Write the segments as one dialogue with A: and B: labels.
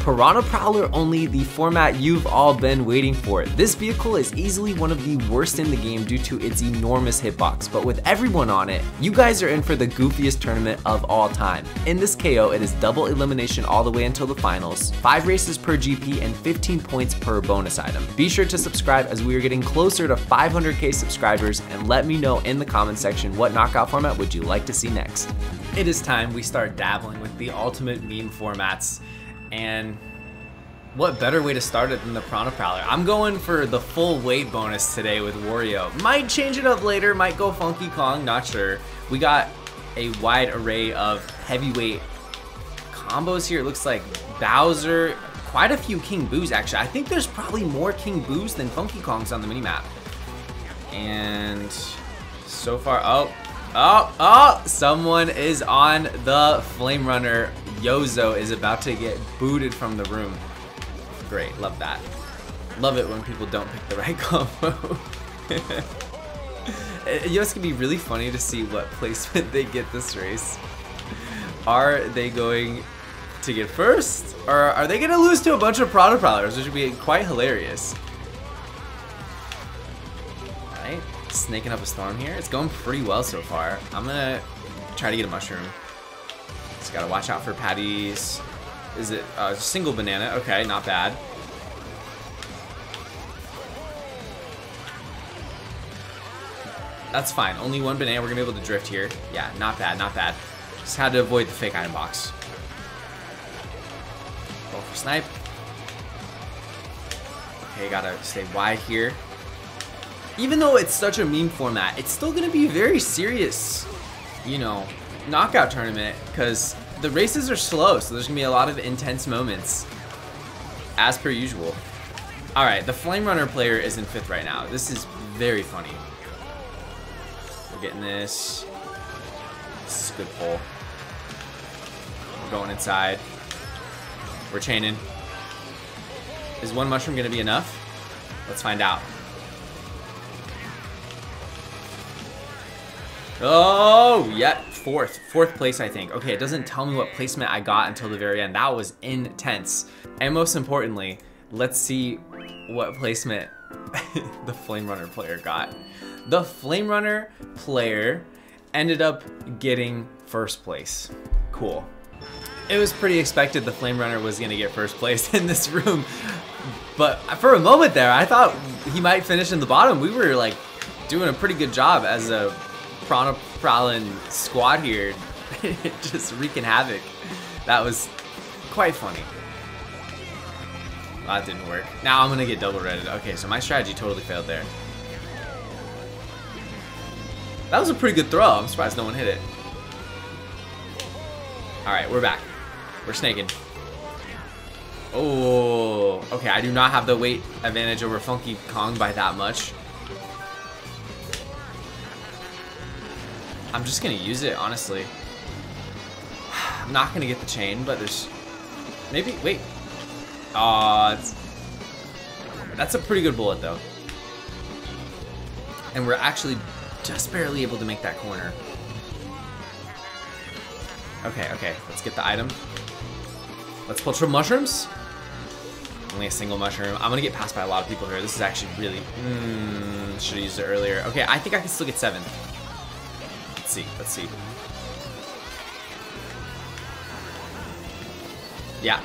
A: Piranha Prowler only the format you've all been waiting for. This vehicle is easily one of the worst in the game due to its enormous hitbox, but with everyone on it, you guys are in for the goofiest tournament of all time. In this KO, it is double elimination all the way until the finals, 5 races per GP, and 15 points per bonus item. Be sure to subscribe as we are getting closer to 500k subscribers, and let me know in the comment section what knockout format would you like to see next. It is time we start dabbling with the ultimate meme formats. And what better way to start it than the Piranha Prowler? I'm going for the full weight bonus today with Wario. Might change it up later, might go Funky Kong, not sure. We got a wide array of heavyweight combos here. It looks like Bowser, quite a few King Boos actually. I think there's probably more King Boos than Funky Kongs on the minimap. And so far, oh, oh, oh, someone is on the Flame Runner Yozo is about to get booted from the room. Great, love that. Love it when people don't pick the right combo. Uh, you know, it's gonna be really funny to see what placement they get this race. Are they going to get first? Or are they gonna lose to a bunch of Piranha Prowlers, which would be quite hilarious. Alright, snaking up a storm here. It's going pretty well so far. I'm gonna try to get a mushroom. Just gotta watch out for patties. Is it a uh, single banana? Okay, not bad. That's fine. Only one banana. We're gonna be able to drift here. Yeah, not bad, not bad. Just had to avoid the fake item box. Go for snipe. Okay, gotta stay wide here. Even though it's such a meme format, it's still gonna be very serious, you know, knockout tournament because the races are slow, so there's gonna be a lot of intense moments, as per usual. All right, the Flame Runner player is in fifth right now. This is very funny. We're getting this. This is a good pull. We're going inside. We're chaining. Is one mushroom gonna be enough? Let's find out. Oh, yeah, fourth. Fourth place, I think. Okay, it doesn't tell me what placement I got until the very end. That was intense. And most importantly, let's see what placement the Flame Runner player got. The Flame Runner player ended up getting first place. Cool. It was pretty expected the Flame Runner was gonna get first place in this room. But for a moment there, I thought he might finish in the bottom. We were like doing a pretty good job as a Piranha Prowling squad here just wreaking havoc. That was quite funny. that didn't work. Now I'm gonna get double redded. Okay, so my strategy totally failed there. That was a pretty good throw. I'm surprised no one hit it. Alright, we're back. We're snaking. Oh, okay. I do not have the weight advantage over Funky Kong by that much. I'm just gonna use it, honestly. I'm not gonna get the chain, but there's... Maybe, wait. Aw, uh, That's a pretty good bullet, though. And we're actually just barely able to make that corner. Okay, okay, let's get the item. Let's pull some mushrooms. Only a single mushroom. I'm gonna get passed by a lot of people here. This is actually really... Hmm, should have used it earlier. Okay, I think I can still get seven. Let's see. Let's see. Yeah.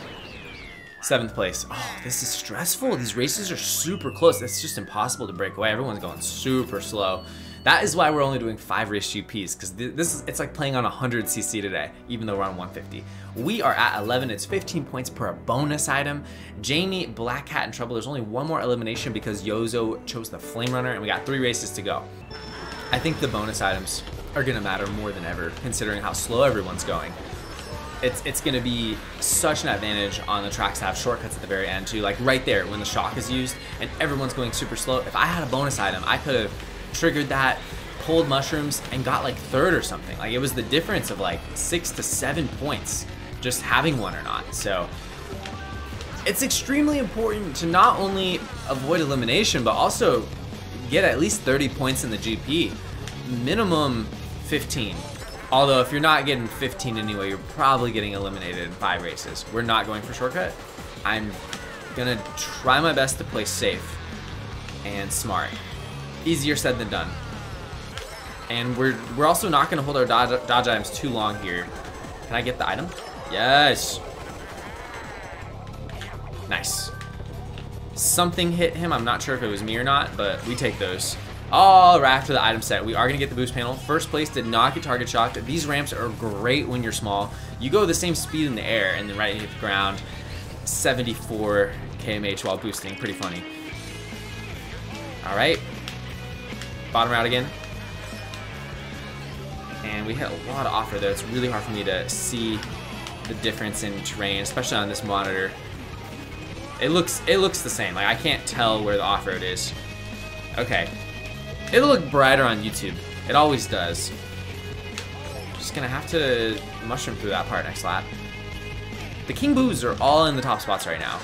A: Seventh place. Oh, this is stressful. These races are super close. It's just impossible to break away. Everyone's going super slow. That is why we're only doing five race GPs because this is it's like playing on 100 CC today, even though we're on 150. We are at 11. It's 15 points per bonus item. Jamie, Black Hat in trouble. There's only one more elimination because Yozo chose the Flame Runner, and we got three races to go. I think the bonus items are going to matter more than ever, considering how slow everyone's going. It's, it's going to be such an advantage on the tracks to have shortcuts at the very end too, like right there when the shock is used and everyone's going super slow. If I had a bonus item, I could have triggered that, pulled mushrooms, and got like third or something. Like it was the difference of like six to seven points just having one or not. So it's extremely important to not only avoid elimination, but also get at least 30 points in the GP. Minimum 15. Although if you're not getting 15 anyway, you're probably getting eliminated in five races. We're not going for shortcut. I'm gonna try my best to play safe and smart. Easier said than done. And we're we're also not gonna hold our dodge, dodge items too long here. Can I get the item? Yes. Nice. Something hit him. I'm not sure if it was me or not, but we take those. All right, after the item set, we are going to get the boost panel. First place did not get target shocked. These ramps are great when you're small. You go the same speed in the air and then right hit the ground. 74 kmh while boosting. Pretty funny. All right. Bottom route again. And we hit a lot of offer there. It's really hard for me to see the difference in terrain, especially on this monitor. It looks it looks the same. Like I can't tell where the off-road is. Okay. It'll look brighter on YouTube. It always does. Just gonna have to mushroom through that part next lap. The King Boos are all in the top spots right now.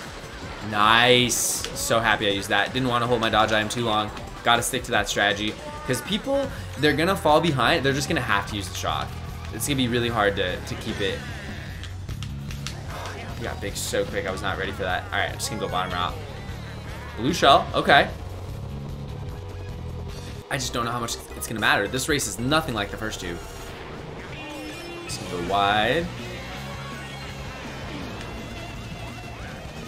A: Nice. So happy I used that. Didn't want to hold my dodge item too long. Gotta stick to that strategy. Because people, they're gonna fall behind. They're just gonna have to use the shock. It's gonna be really hard to, to keep it. Oh, he got big so quick. I was not ready for that. All right, I'm just gonna go bottom route. Blue shell. Okay. I just don't know how much it's gonna matter. This race is nothing like the first two. Just gonna go wide.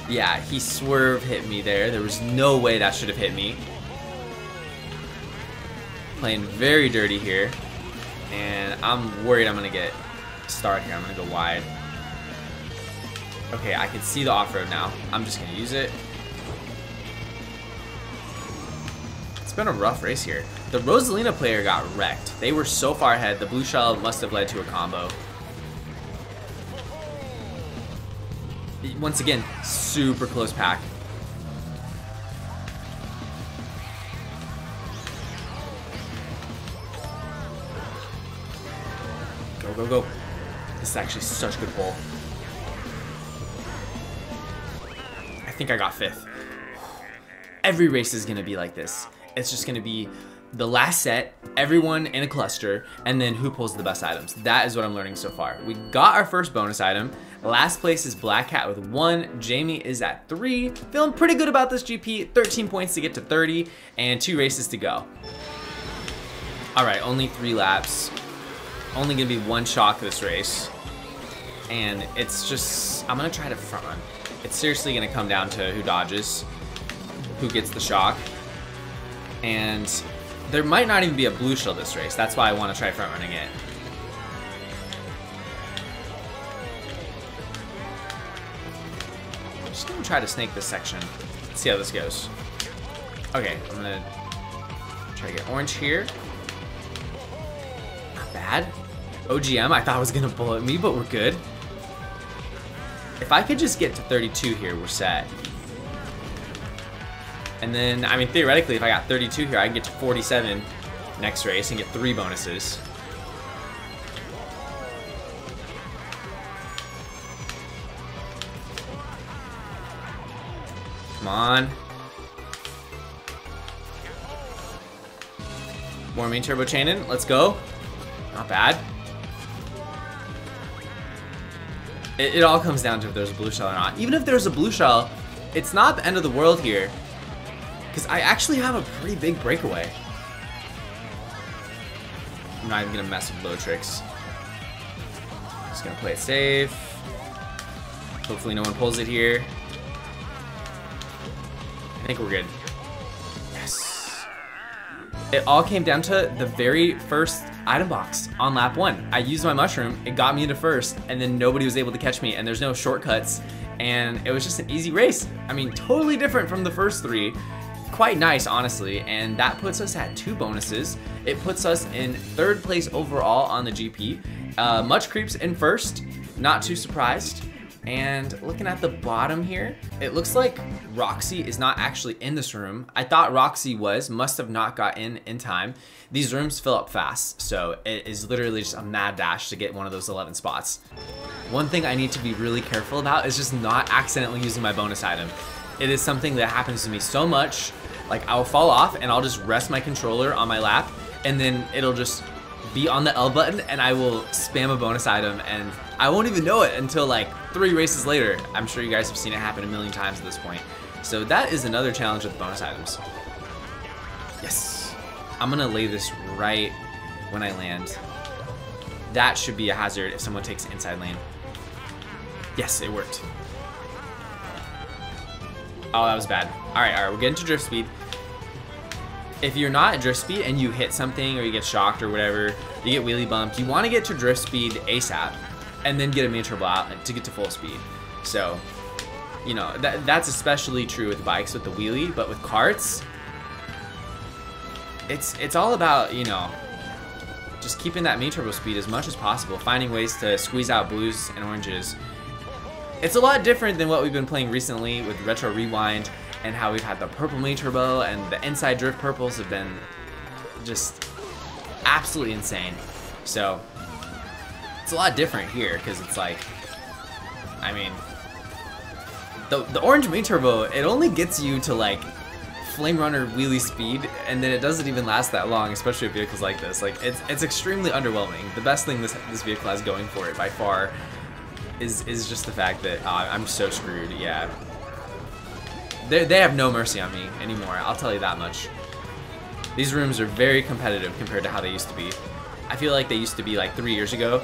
A: Yeah, he swerve hit me there. There was no way that should have hit me. Playing very dirty here. And I'm worried I'm going to get started here. I'm going to go wide. Okay, I can see the off-road now. I'm just going to use it. It's been a rough race here. The Rosalina player got wrecked. They were so far ahead. The blue shell must have led to a combo. Once again, super close pack. Go, go, go. This is actually such a good pull. I think I got fifth. Every race is to be like this. It's just to be the last set, everyone in a cluster, and then who pulls the best items. That is what I'm learning so far. We got our first bonus item. Last place is Black Cat with one. Jamie is at three. Feeling pretty good about this GP. 13 points to get to 30 and two races to go. All right, only three laps. Only gonna be one shock this race. And it's just, I'm gonna try to front run. It's seriously gonna come down to who dodges, who gets the shock. And there might not even be a blue shell this race. That's why I want to try front running it. I'm just gonna try to snake this section. Let's see how this goes. Okay, I'm gonna try to get orange here. Not bad. OGM, I thought was gonna bullet me, but we're good. If I could just get to 32 here, we're set. And then, I mean, theoretically, if I got 32 here, I can get to 47 next race and get three bonuses. Come on. More main turbo chaining. Let's go. Not bad. It, it all comes down to if there's a blue shell or not. Even if there's a blue shell, it's not the end of the world here. Because I actually have a pretty big breakaway. I'm not even going to mess with low tricks. Just going to play it safe. Hopefully no one pulls it here. I think we're good. Yes. It all came down to the very first item box on lap one. I used my mushroom, it got me into first, and then nobody was able to catch me, and there's no shortcuts, and it was just an easy race. I mean, totally different from the first three, quite nice, honestly, and that puts us at two bonuses. It puts us in third place overall on the GP. Uh, much creeps in first, not too surprised. And looking at the bottom here, it looks like Roxy is not actually in this room. I thought Roxy was, must have not got in in time. These rooms fill up fast, so it is literally just a mad dash to get one of those 11 spots. One thing I need to be really careful about is just not accidentally using my bonus item. It is something that happens to me so much like I'll fall off and I'll just rest my controller on my lap and then it'll just be on the L button and I will spam a bonus item and I won't even know it until like three races later. I'm sure you guys have seen it happen a million times at this point. So that is another challenge with bonus items. Yes. I'm gonna lay this right when I land. That should be a hazard if someone takes inside lane. Yes, it worked. Oh, that was bad. All right, all right, we're getting to drift speed if you're not at drift speed and you hit something or you get shocked or whatever, you get wheelie bumped, you want to get to drift speed ASAP and then get a mini turbo out to get to full speed. So, you know, that, that's especially true with bikes with the wheelie, but with carts, it's it's all about, you know, just keeping that mini turbo speed as much as possible, finding ways to squeeze out blues and oranges. It's a lot different than what we've been playing recently with Retro Rewind and how we've had the purple mini turbo and the inside drift purples have been just absolutely insane. So it's a lot different here because it's like, I mean, the, the orange mini turbo, it only gets you to like Flame Runner wheelie speed, and then it doesn't even last that long, especially with vehicles like this. Like, it's, it's extremely underwhelming. The best thing this, this vehicle has going for it by far is, is just the fact that uh, I'm so screwed, yeah. They, they have no mercy on me anymore, I'll tell you that much. These rooms are very competitive compared to how they used to be. I feel like they used to be like three years ago.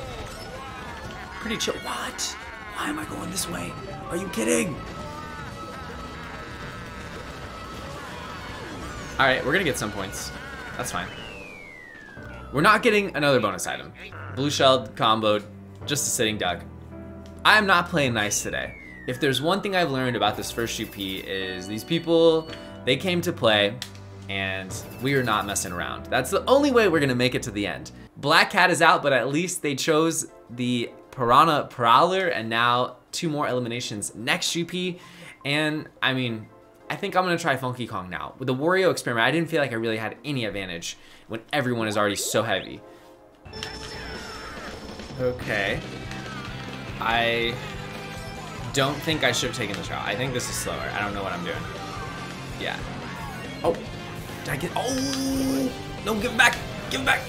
A: Pretty chill. What? Why am I going this way? Are you kidding? Alright, we're gonna get some points. That's fine. We're not getting another bonus item. Blue shelled, comboed, just a sitting duck. I am not playing nice today if there's one thing I've learned about this first GP is these people, they came to play and we are not messing around. That's the only way we're gonna make it to the end. Black Cat is out, but at least they chose the Piranha Prowler and now two more eliminations next GP. And I mean, I think I'm gonna try Funky Kong now. With the Wario experiment, I didn't feel like I really had any advantage when everyone is already so heavy. Okay. I don't think I should have taken the shot. I think this is slower. I don't know what I'm doing. Yeah. Oh, did I get, oh, no, give it back, give it back.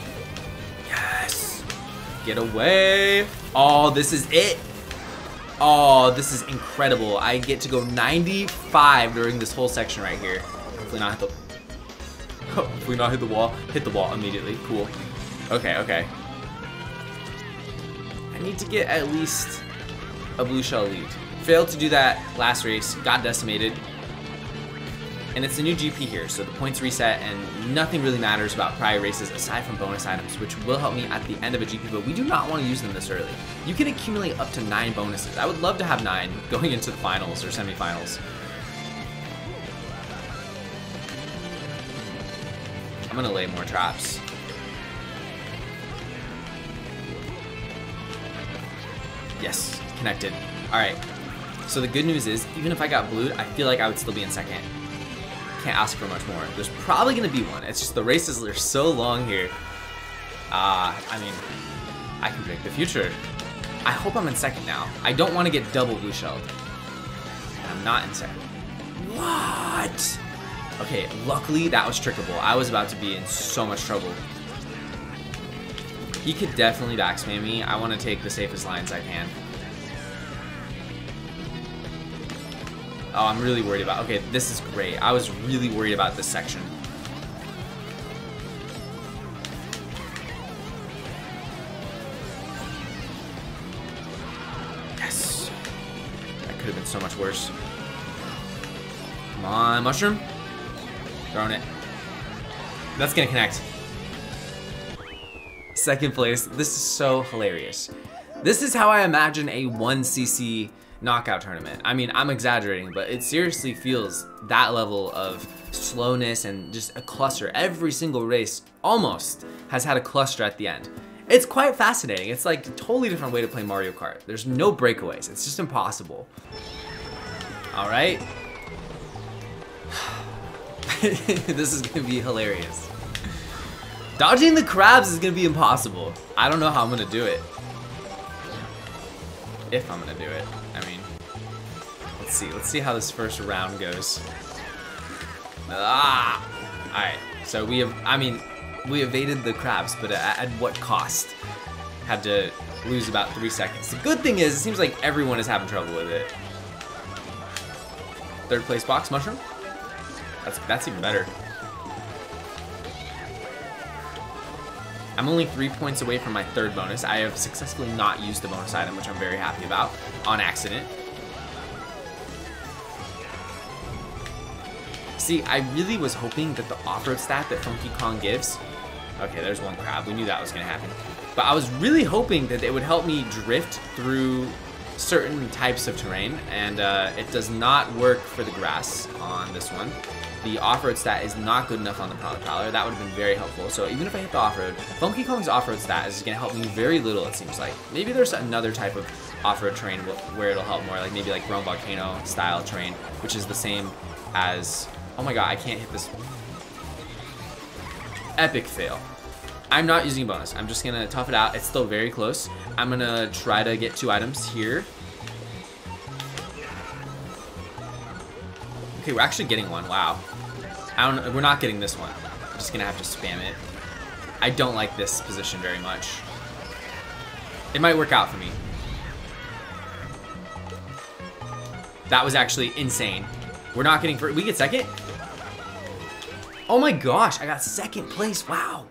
A: Yes. Get away. Oh, this is it. Oh, this is incredible. I get to go 95 during this whole section right here. Hopefully not hit the, hopefully not hit the wall. Hit the wall immediately, cool. Okay, okay. I need to get at least a blue shell lead. Failed to do that last race, got decimated. And it's a new GP here, so the points reset and nothing really matters about prior races aside from bonus items, which will help me at the end of a GP, but we do not want to use them this early. You can accumulate up to nine bonuses. I would love to have nine going into the finals or semifinals. I'm gonna lay more traps. Yes, connected. All right, so the good news is, even if I got blued, I feel like I would still be in second. Can't ask for much more. There's probably going to be one. It's just the races are so long here. Uh, I mean, I can predict the future. I hope I'm in second now. I don't want to get double blue shelled. I'm not in second. What? Okay, luckily that was trickable. I was about to be in so much trouble. He could definitely back spam me. I want to take the safest lines I can. Oh, I'm really worried about... Okay, this is great. I was really worried about this section. Yes. That could have been so much worse. Come on, mushroom. Throwing it. That's gonna connect. Second place. This is so hilarious. This is how I imagine a 1cc knockout tournament. I mean, I'm exaggerating, but it seriously feels that level of slowness and just a cluster. Every single race almost has had a cluster at the end. It's quite fascinating. It's like a totally different way to play Mario Kart. There's no breakaways. It's just impossible. All right. this is gonna be hilarious. Dodging the crabs is gonna be impossible. I don't know how I'm gonna do it. If I'm gonna do it. Let's see. Let's see how this first round goes. Ah! Alright, so we have, I mean, we evaded the crabs, but at, at what cost? Had to lose about three seconds. The good thing is, it seems like everyone is having trouble with it. Third place box, mushroom. That's, that's even better. I'm only three points away from my third bonus. I have successfully not used the bonus item, which I'm very happy about, on accident. See, I really was hoping that the off-road stat that Funky Kong gives... Okay, there's one crab. We knew that was going to happen. But I was really hoping that it would help me drift through certain types of terrain, and uh, it does not work for the grass on this one the off-road stat is not good enough on the Prowler. That would have been very helpful. So even if I hit the off-road, Funky Kong's off-road stat is going to help me very little, it seems like. Maybe there's another type of off-road terrain where it'll help more, like maybe like Grumble Volcano style terrain, which is the same as... Oh my god, I can't hit this. Epic fail. I'm not using bonus. I'm just to tough it out. It's still very close. I'm to try to get two items here. Okay, we're actually getting one. Wow. I don't. We're not getting this one. I'm just gonna have to spam it. I don't like this position very much. It might work out for me. That was actually insane. We're not getting first. We get second? Oh my gosh, I got second place. Wow.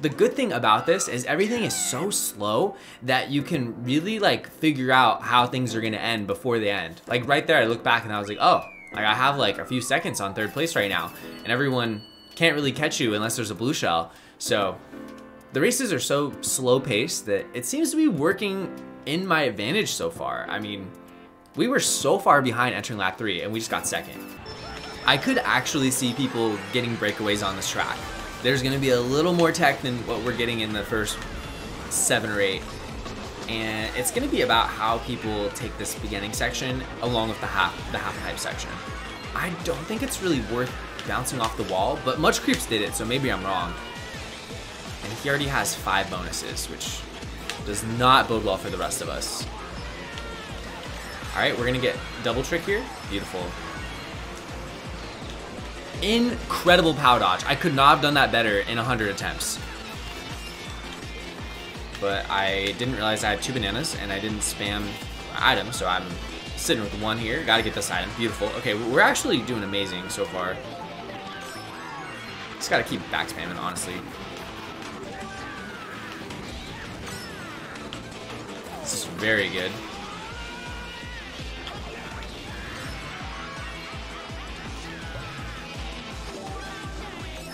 A: The good thing about this is everything is so slow that you can really like figure out how things are gonna end before they end. Like right there, I look back and I was like, oh, like I have like a few seconds on third place right now and everyone can't really catch you unless there's a blue shell. So the races are so slow paced that it seems to be working in my advantage so far. I mean, we were so far behind entering lap three and we just got second. I could actually see people getting breakaways on this track. There's gonna be a little more tech than what we're getting in the first seven or eight and it's going to be about how people take this beginning section along with the half the half pipe section. I don't think it's really worth bouncing off the wall, but Much Creeps did it, so maybe I'm wrong. And he already has five bonuses, which does not bode well for the rest of us. Alright, we're going to get double trick here. Beautiful. Incredible pow dodge. I could not have done that better in 100 attempts but I didn't realize I had two bananas and I didn't spam items, so I'm sitting with one here. Gotta get this item. Beautiful. Okay, we're actually doing amazing so far. Just gotta keep back spamming, honestly. This is very good.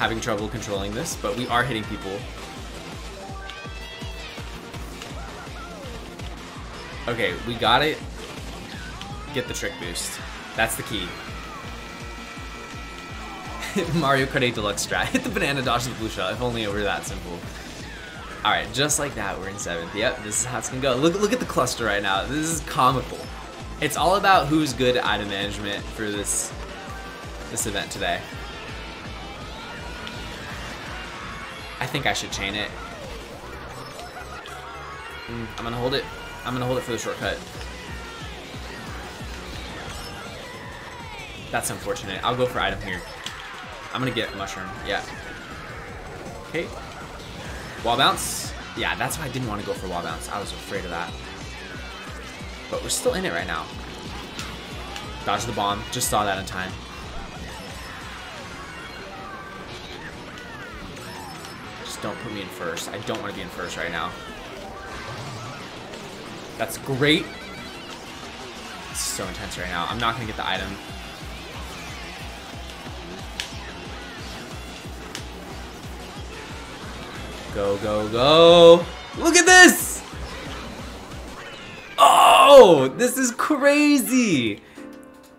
A: Having trouble controlling this, but we are hitting people Okay, we got it. get the trick boost. That's the key. Mario Kart 8 Deluxe strat. Hit the banana, dodge the blue shell. If only it were that simple. Alright, just like that, we're in 7th. Yep, this is how it's gonna go. Look, look at the cluster right now. This is comical. It's all about who's good at item management for this, this event today. Think I should chain it. Mm, I'm gonna hold it. I'm gonna hold it for the shortcut. That's unfortunate. I'll go for item here. I'm gonna get mushroom. Yeah. Okay. Wall bounce. Yeah, that's why I didn't want to go for wall bounce. I was afraid of that. But we're still in it right now. Dodge the bomb. Just saw that in time. Don't put me in first. I don't want to be in first right now. That's great. It's so intense right now. I'm not going to get the item. Go, go, go. Look at this! Oh, this is crazy!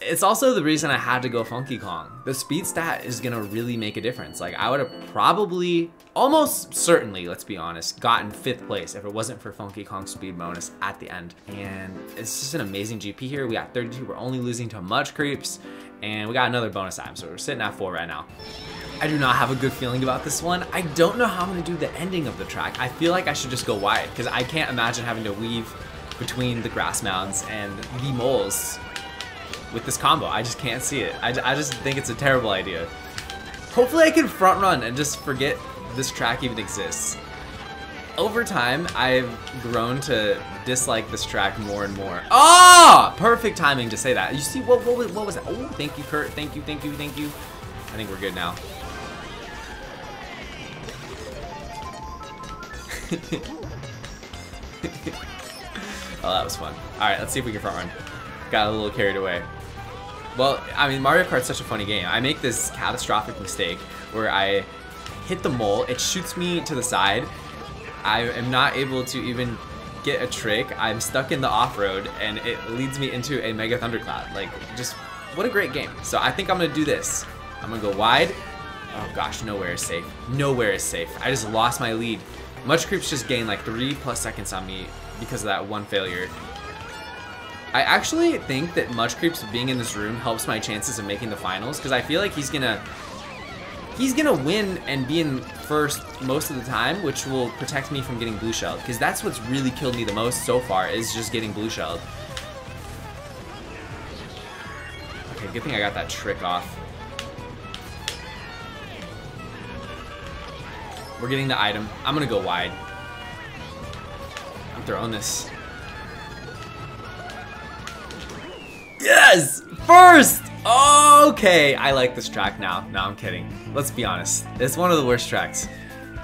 A: It's also the reason I had to go Funky Kong. The speed stat is gonna really make a difference. Like I would have probably, almost certainly, let's be honest, gotten fifth place if it wasn't for Funky Kong speed bonus at the end. And it's just an amazing GP here. We got 32, we're only losing to much creeps, and we got another bonus item, so we're sitting at four right now. I do not have a good feeling about this one. I don't know how I'm gonna do the ending of the track. I feel like I should just go wide, because I can't imagine having to weave between the grass mounds and the moles with this combo. I just can't see it. I, I just think it's a terrible idea. Hopefully I can front run and just forget this track even exists. Over time, I've grown to dislike this track more and more. Ah! Oh! Perfect timing to say that. You see, what, what, what was that? Oh, thank you, Kurt. Thank you, thank you, thank you. I think we're good now. oh, that was fun. Alright, let's see if we can front run. Got a little carried away. Well, I mean, Mario Kart's such a funny game. I make this catastrophic mistake where I hit the mole, it shoots me to the side. I am not able to even get a trick. I'm stuck in the off-road and it leads me into a Mega Thundercloud. Like, just, what a great game. So I think I'm gonna do this. I'm gonna go wide. Oh gosh, nowhere is safe. Nowhere is safe. I just lost my lead. Much Creeps just gained like three plus seconds on me because of that one failure. I actually think that Much Creeps being in this room helps my chances of making the finals because I feel like he's gonna he's gonna win and be in first most of the time, which will protect me from getting blue shelled because that's what's really killed me the most so far is just getting blue shelled. Okay, good thing I got that trick off. We're getting the item. I'm gonna go wide. I'm throwing this. Yes! First! Okay, I like this track now. No, I'm kidding. Let's be honest. It's one of the worst tracks.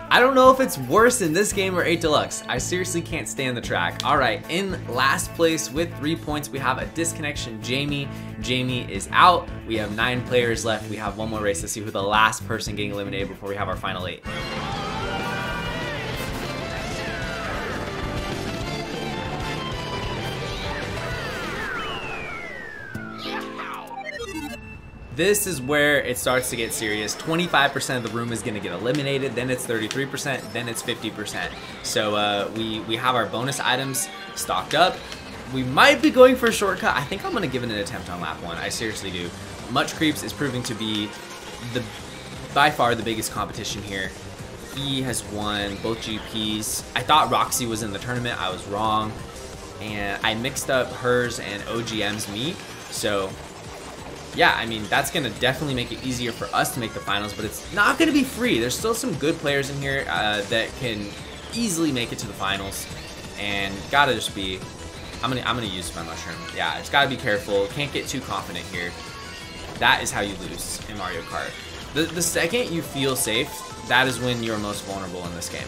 A: I don't know if it's worse in this game or 8 Deluxe. I seriously can't stand the track. Alright, in last place with 3 points, we have a disconnection Jamie. Jamie is out. We have 9 players left. We have one more race to see who the last person getting eliminated before we have our final 8. This is where it starts to get serious. 25% of the room is gonna get eliminated, then it's 33%, then it's 50%. So uh, we, we have our bonus items stocked up. We might be going for a shortcut. I think I'm gonna give it an attempt on lap one. I seriously do. Much Creeps is proving to be the by far the biggest competition here. He has won both GPs. I thought Roxy was in the tournament. I was wrong. And I mixed up hers and OGM's meet. So yeah, I mean, that's going to definitely make it easier for us to make the finals, but it's not going to be free. There's still some good players in here uh, that can easily make it to the finals, and gotta just be, I'm gonna, I'm gonna use my mushroom. Yeah, just gotta be careful. Can't get too confident here. That is how you lose in Mario Kart. The, the second you feel safe, that is when you're most vulnerable in this game.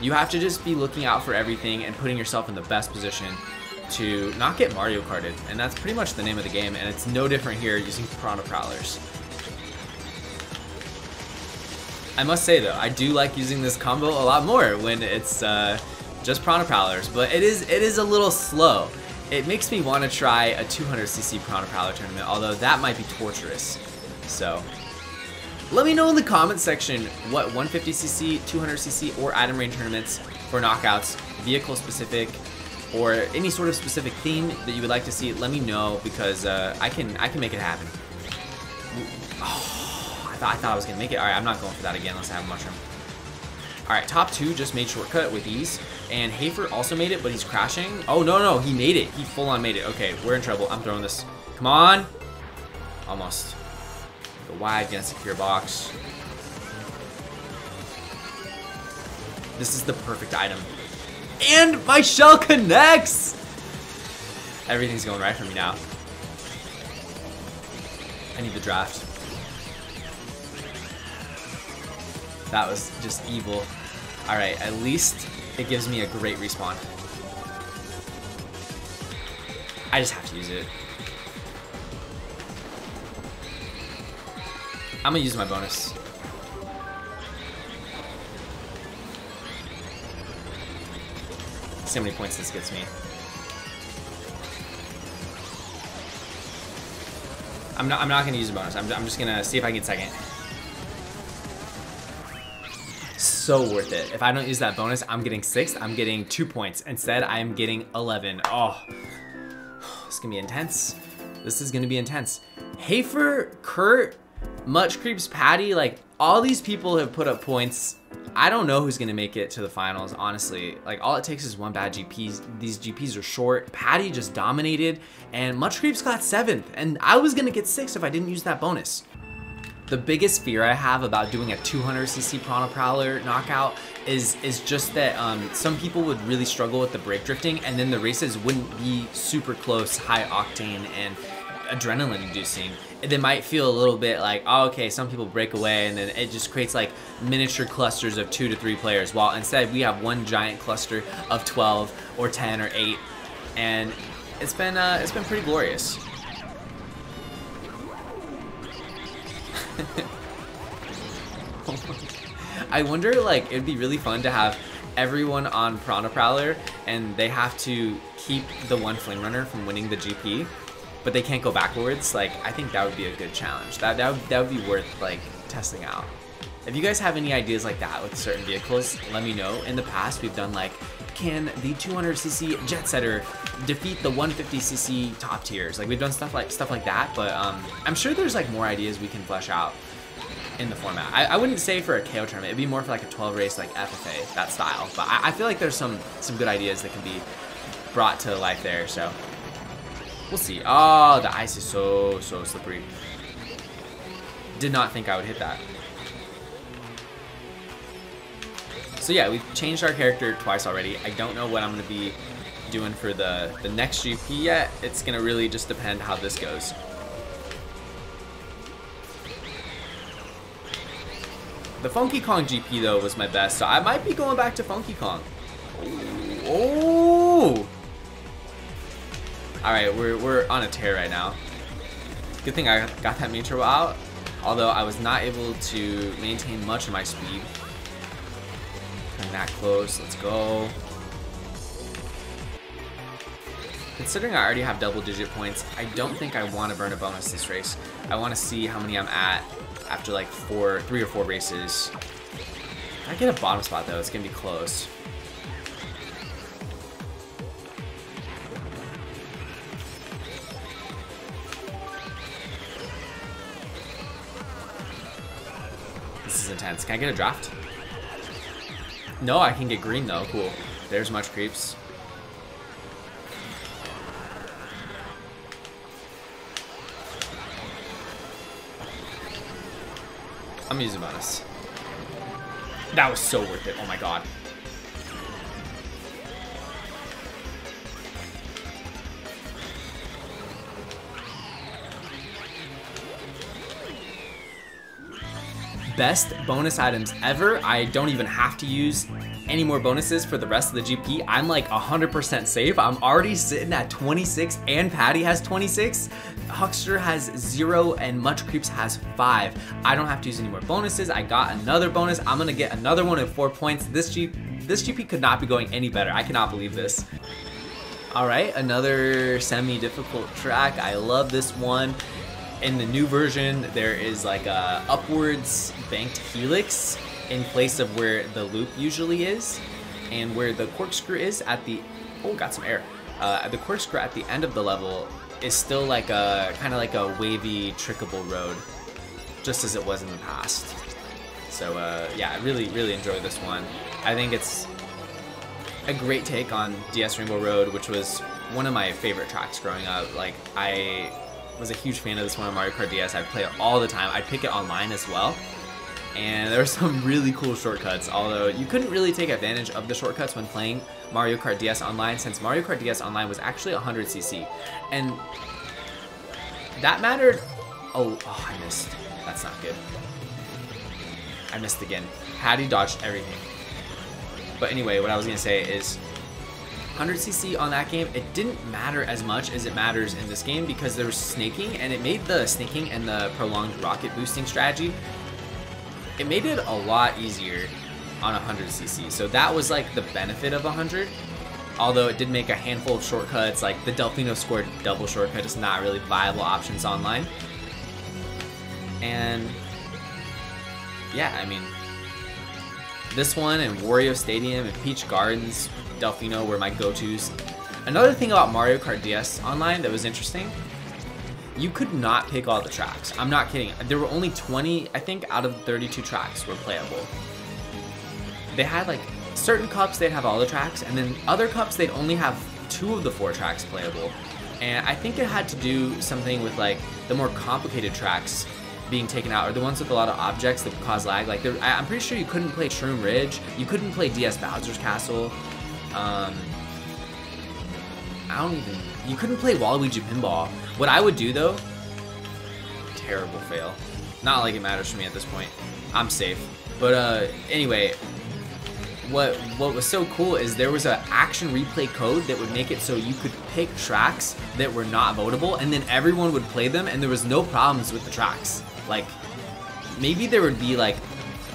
A: You have to just be looking out for everything and putting yourself in the best position to not get Mario Karted, and that's pretty much the name of the game, and it's no different here using Piranha Prowlers. I must say though, I do like using this combo a lot more when it's uh, just Piranha Prowlers, but it is it is a little slow. It makes me want to try a 200cc Piranha Prowler tournament, although that might be torturous. So, let me know in the comment section what 150cc, 200cc, or item range tournaments for knockouts, vehicle specific, or any sort of specific theme that you would like to see, let me know because uh, I can I can make it happen. Oh, I thought I thought I was gonna make it. All right, I'm not going for that again unless I have a mushroom. All right, top two just made shortcut with ease, and Hafer also made it, but he's crashing. Oh no no, he made it. He full on made it. Okay, we're in trouble. I'm throwing this. Come on. Almost. Go wide, get a secure box. This is the perfect item. And my shell connects! Everything's going right for me now. I need the draft. That was just evil. Alright, at least it gives me a great respawn. I just have to use it. I'm gonna use my bonus. See how many points this gets me. I'm not, I'm not gonna use a bonus. I'm, I'm just gonna see if I can get second. So worth it. If I don't use that bonus, I'm getting sixth. I'm getting two points. Instead, I'm getting 11. Oh, it's gonna be intense. This is gonna be intense. Hafer, Kurt, Much Creeps, Patty, like all these people have put up points I don't know who's gonna make it to the finals, honestly. Like all it takes is one bad GP. These GPs are short. Patty just dominated, and Much Creeps got seventh, and I was gonna get sixth if I didn't use that bonus. The biggest fear I have about doing a 200cc Piranha Prowler knockout is is just that um, some people would really struggle with the brake drifting and then the races wouldn't be super close, high octane and adrenaline inducing. They might feel a little bit like, oh, okay, some people break away and then it just creates like miniature clusters of two to three players. While instead we have one giant cluster of 12 or 10 or eight. And it's been, uh, it's been pretty glorious. I wonder, like, it'd be really fun to have everyone on Piranha Prowler and they have to keep the one Flame Runner from winning the GP, but they can't go backwards. Like, I think that would be a good challenge. That, that, would, that would be worth, like, testing out. If you guys have any ideas like that with certain vehicles, let me know. In the past, we've done like, can the 200cc jet setter defeat the 150cc top tiers? Like we've done stuff like stuff like that, but um, I'm sure there's like more ideas we can flesh out in the format. I, I, wouldn't say for a KO tournament. It'd be more for like a 12 race like FFA, that style. But I, I feel like there's some some good ideas that can be brought to life there. So we'll see. Oh, the ice is so so slippery. Did not think I would hit that. So yeah, we've changed our character twice already. I don't know what I'm going to be doing for the, the next GP yet. It's going to really just depend how this goes. The Funky Kong GP, though, was my best, so I might be going back to Funky Kong. Oh! Alright, we're, we're on a tear right now. Good thing I got that Metro out, although I was not able to maintain much of my speed. Coming that close. Let's go. Considering I already have double digit points, I don't think I want to burn a bonus this race. I want to see how many I'm at after like four, three or four races. If I get a bottom spot though, it's going to be close. Intense. Can I get a draft? No, I can get green though. Cool. There's much creeps. I'm using bonus. That was so worth it. Oh my god. Best bonus items ever. I don't even have to use any more bonuses for the rest of the GP. I'm like 100% safe. I'm already sitting at 26 and Patty has 26. Huckster has zero and Much Creeps has five. I don't have to use any more bonuses. I got another bonus. I'm gonna get another one at four points. This GP, this GP could not be going any better. I cannot believe this. All right, another semi-difficult track. I love this one in the new version, there is like a upwards banked helix in place of where the loop usually is, and where the corkscrew is at the oh got some air. Uh, the corkscrew at the end of the level is still like a kind of like a wavy trickable road, just as it was in the past. So uh, yeah, I really really enjoy this one. I think it's a great take on DS Rainbow Road, which was one of my favorite tracks growing up. Like I was a huge fan of this one on Mario Kart DS. I'd play it all the time. I'd pick it online as well. And there were some really cool shortcuts, although you couldn't really take advantage of the shortcuts when playing Mario Kart DS Online since Mario Kart DS Online was actually 100cc. And that mattered... Oh, oh, I missed. That's not good. I missed again. Patty dodged everything. But anyway, what I was going to say is 100cc on that game, it didn't matter as much as it matters in this game because there was snaking and it made the snaking and the prolonged rocket boosting strategy, it made it a lot easier on 100cc. So that was like the benefit of 100. Although it did make a handful of shortcuts, like the Delfino Square double shortcut is not really viable options online. And yeah, I mean, this one and Wario Stadium and Peach Gardens Delfino were my go-tos. Another thing about Mario Kart DS Online that was interesting, you could not pick all the tracks. I'm not kidding. There were only 20, I think, out of 32 tracks were playable. They had like certain cups, they'd have all the tracks, and then other cups, they'd only have two of the four tracks playable. And I think it had to do something with like the more complicated tracks being taken out are the ones with a lot of objects that cause lag. Like, I'm pretty sure you couldn't play Shroom Ridge. You couldn't play DS Bowser's Castle. Um, I don't even... You couldn't play Waluigi Pinball. What I would do, though... Terrible fail. Not like it matters for me at this point. I'm safe. But, uh, anyway, what what was so cool is there was an action replay code that would make it so you could pick tracks that were not votable and then everyone would play them and there was no problems with the tracks like maybe there would be like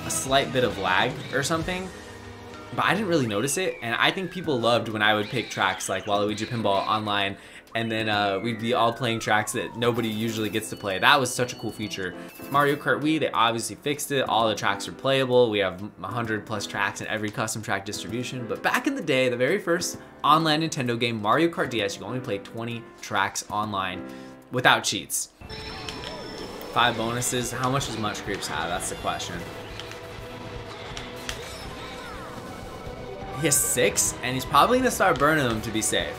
A: a slight bit of lag or something but I didn't really notice it and I think people loved when I would pick tracks like Waluigi Pinball online and then uh, we'd be all playing tracks that nobody usually gets to play. That was such a cool feature. Mario Kart Wii, they obviously fixed it. All the tracks are playable. We have 100 plus tracks in every custom track distribution. But back in the day, the very first online Nintendo game, Mario Kart DS, you can only play 20 tracks online without cheats. Five bonuses. How much does Munch Creeps have? That's the question. He has six, and he's probably gonna start burning them to be safe.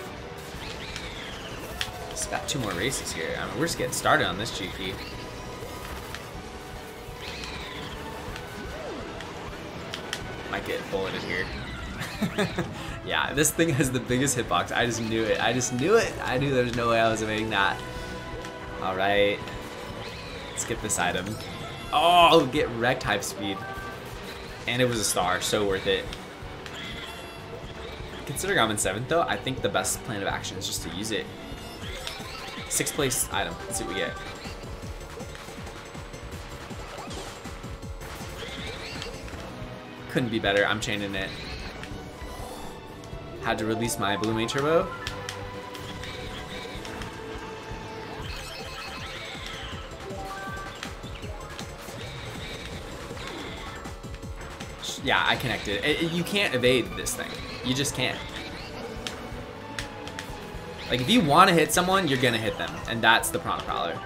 A: He's got two more races here. I mean, we're just getting started on this GP. Might get bulleted here. yeah, this thing has the biggest hitbox. I just knew it. I just knew it. I knew there was no way I was evading that. All right. Skip this item. Oh, oh get wrecked hype speed. And it was a star, so worth it. Considering I'm in 7th though, I think the best plan of action is just to use it. Sixth place item. Let's see what we get. Couldn't be better. I'm chaining it. Had to release my Blue Mini Turbo. Yeah, I connected. You can't evade this thing. You just can't. Like, if you want to hit someone, you're going to hit them. And that's the Piranha Prowler.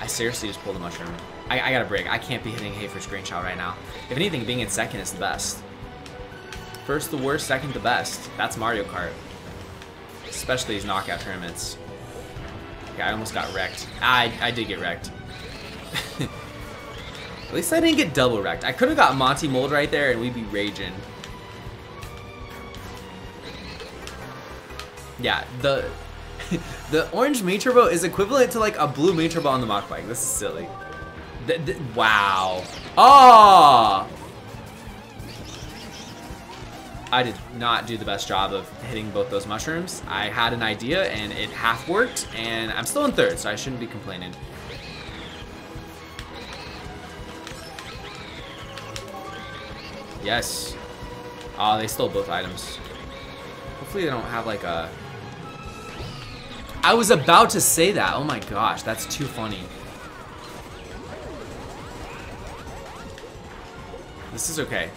A: I seriously just pulled a mushroom. I, I gotta break. I can't be hitting hay for screenshot right now. If anything, being in second is the best. First the worst, second the best. That's Mario Kart. Especially these knockout tournaments. Yeah, I almost got wrecked. I, I did get wrecked. At least I didn't get double wrecked. I could have got Monty Mole right there and we'd be raging. Yeah, the the orange Mini Turbo is equivalent to like a blue Mini Turbo on the Mach Bike. This is silly. wow. Oh! I did not do the best job of hitting both those mushrooms. I had an idea and it half worked and I'm still in third, so I shouldn't be complaining. Yes. Oh, they stole both items. Hopefully they don't have like a I was about to say that. Oh my gosh, that's too funny. This is okay.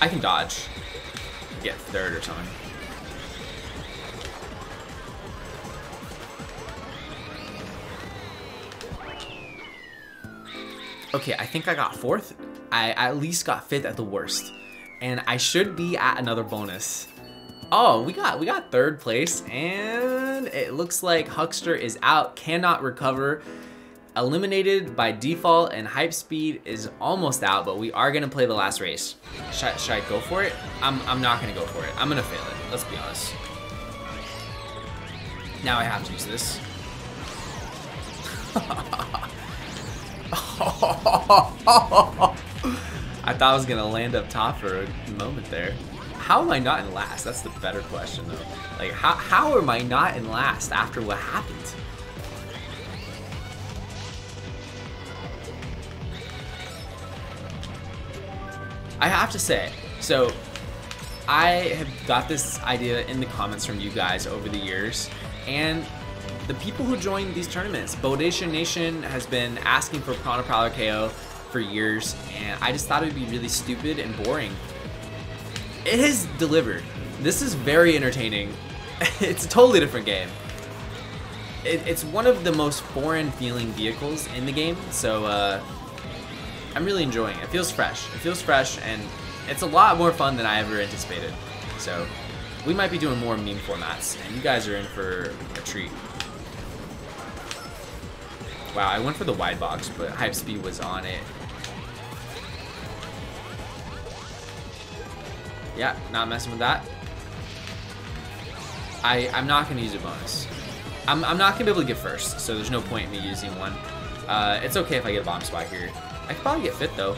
A: I can dodge. Get third or something. Okay, I think I got fourth. I at least got fifth at the worst. And I should be at another bonus. Oh, we got we got third place, and it looks like Huckster is out, cannot recover. Eliminated by default, and Hype Speed is almost out, but we are gonna play the last race. Should I, should I go for it? I'm, I'm not gonna go for it. I'm gonna fail it, let's be honest. Now I have to use this. I thought I was gonna land up top for a moment there. How am I not in last? That's the better question, though. Like, how, how am I not in last after what happened? I have to say, so I have got this idea in the comments from you guys over the years, and the people who join these tournaments, Bodation Nation has been asking for Piranha Prowler KO for years, and I just thought it would be really stupid and boring it has delivered. This is very entertaining. it's a totally different game. It, it's one of the most foreign feeling vehicles in the game, so uh, I'm really enjoying it. It feels fresh. It feels fresh, and it's a lot more fun than I ever anticipated. So we might be doing more meme formats, and you guys are in for a treat. Wow, I went for the wide box, but hype speed was on it. Yeah, not messing with that. I, I'm not going to use a bonus. I'm, I'm not going to be able to get first, so there's no point in me using one. Uh, it's okay if I get a bomb spot here. I could probably get fifth, though.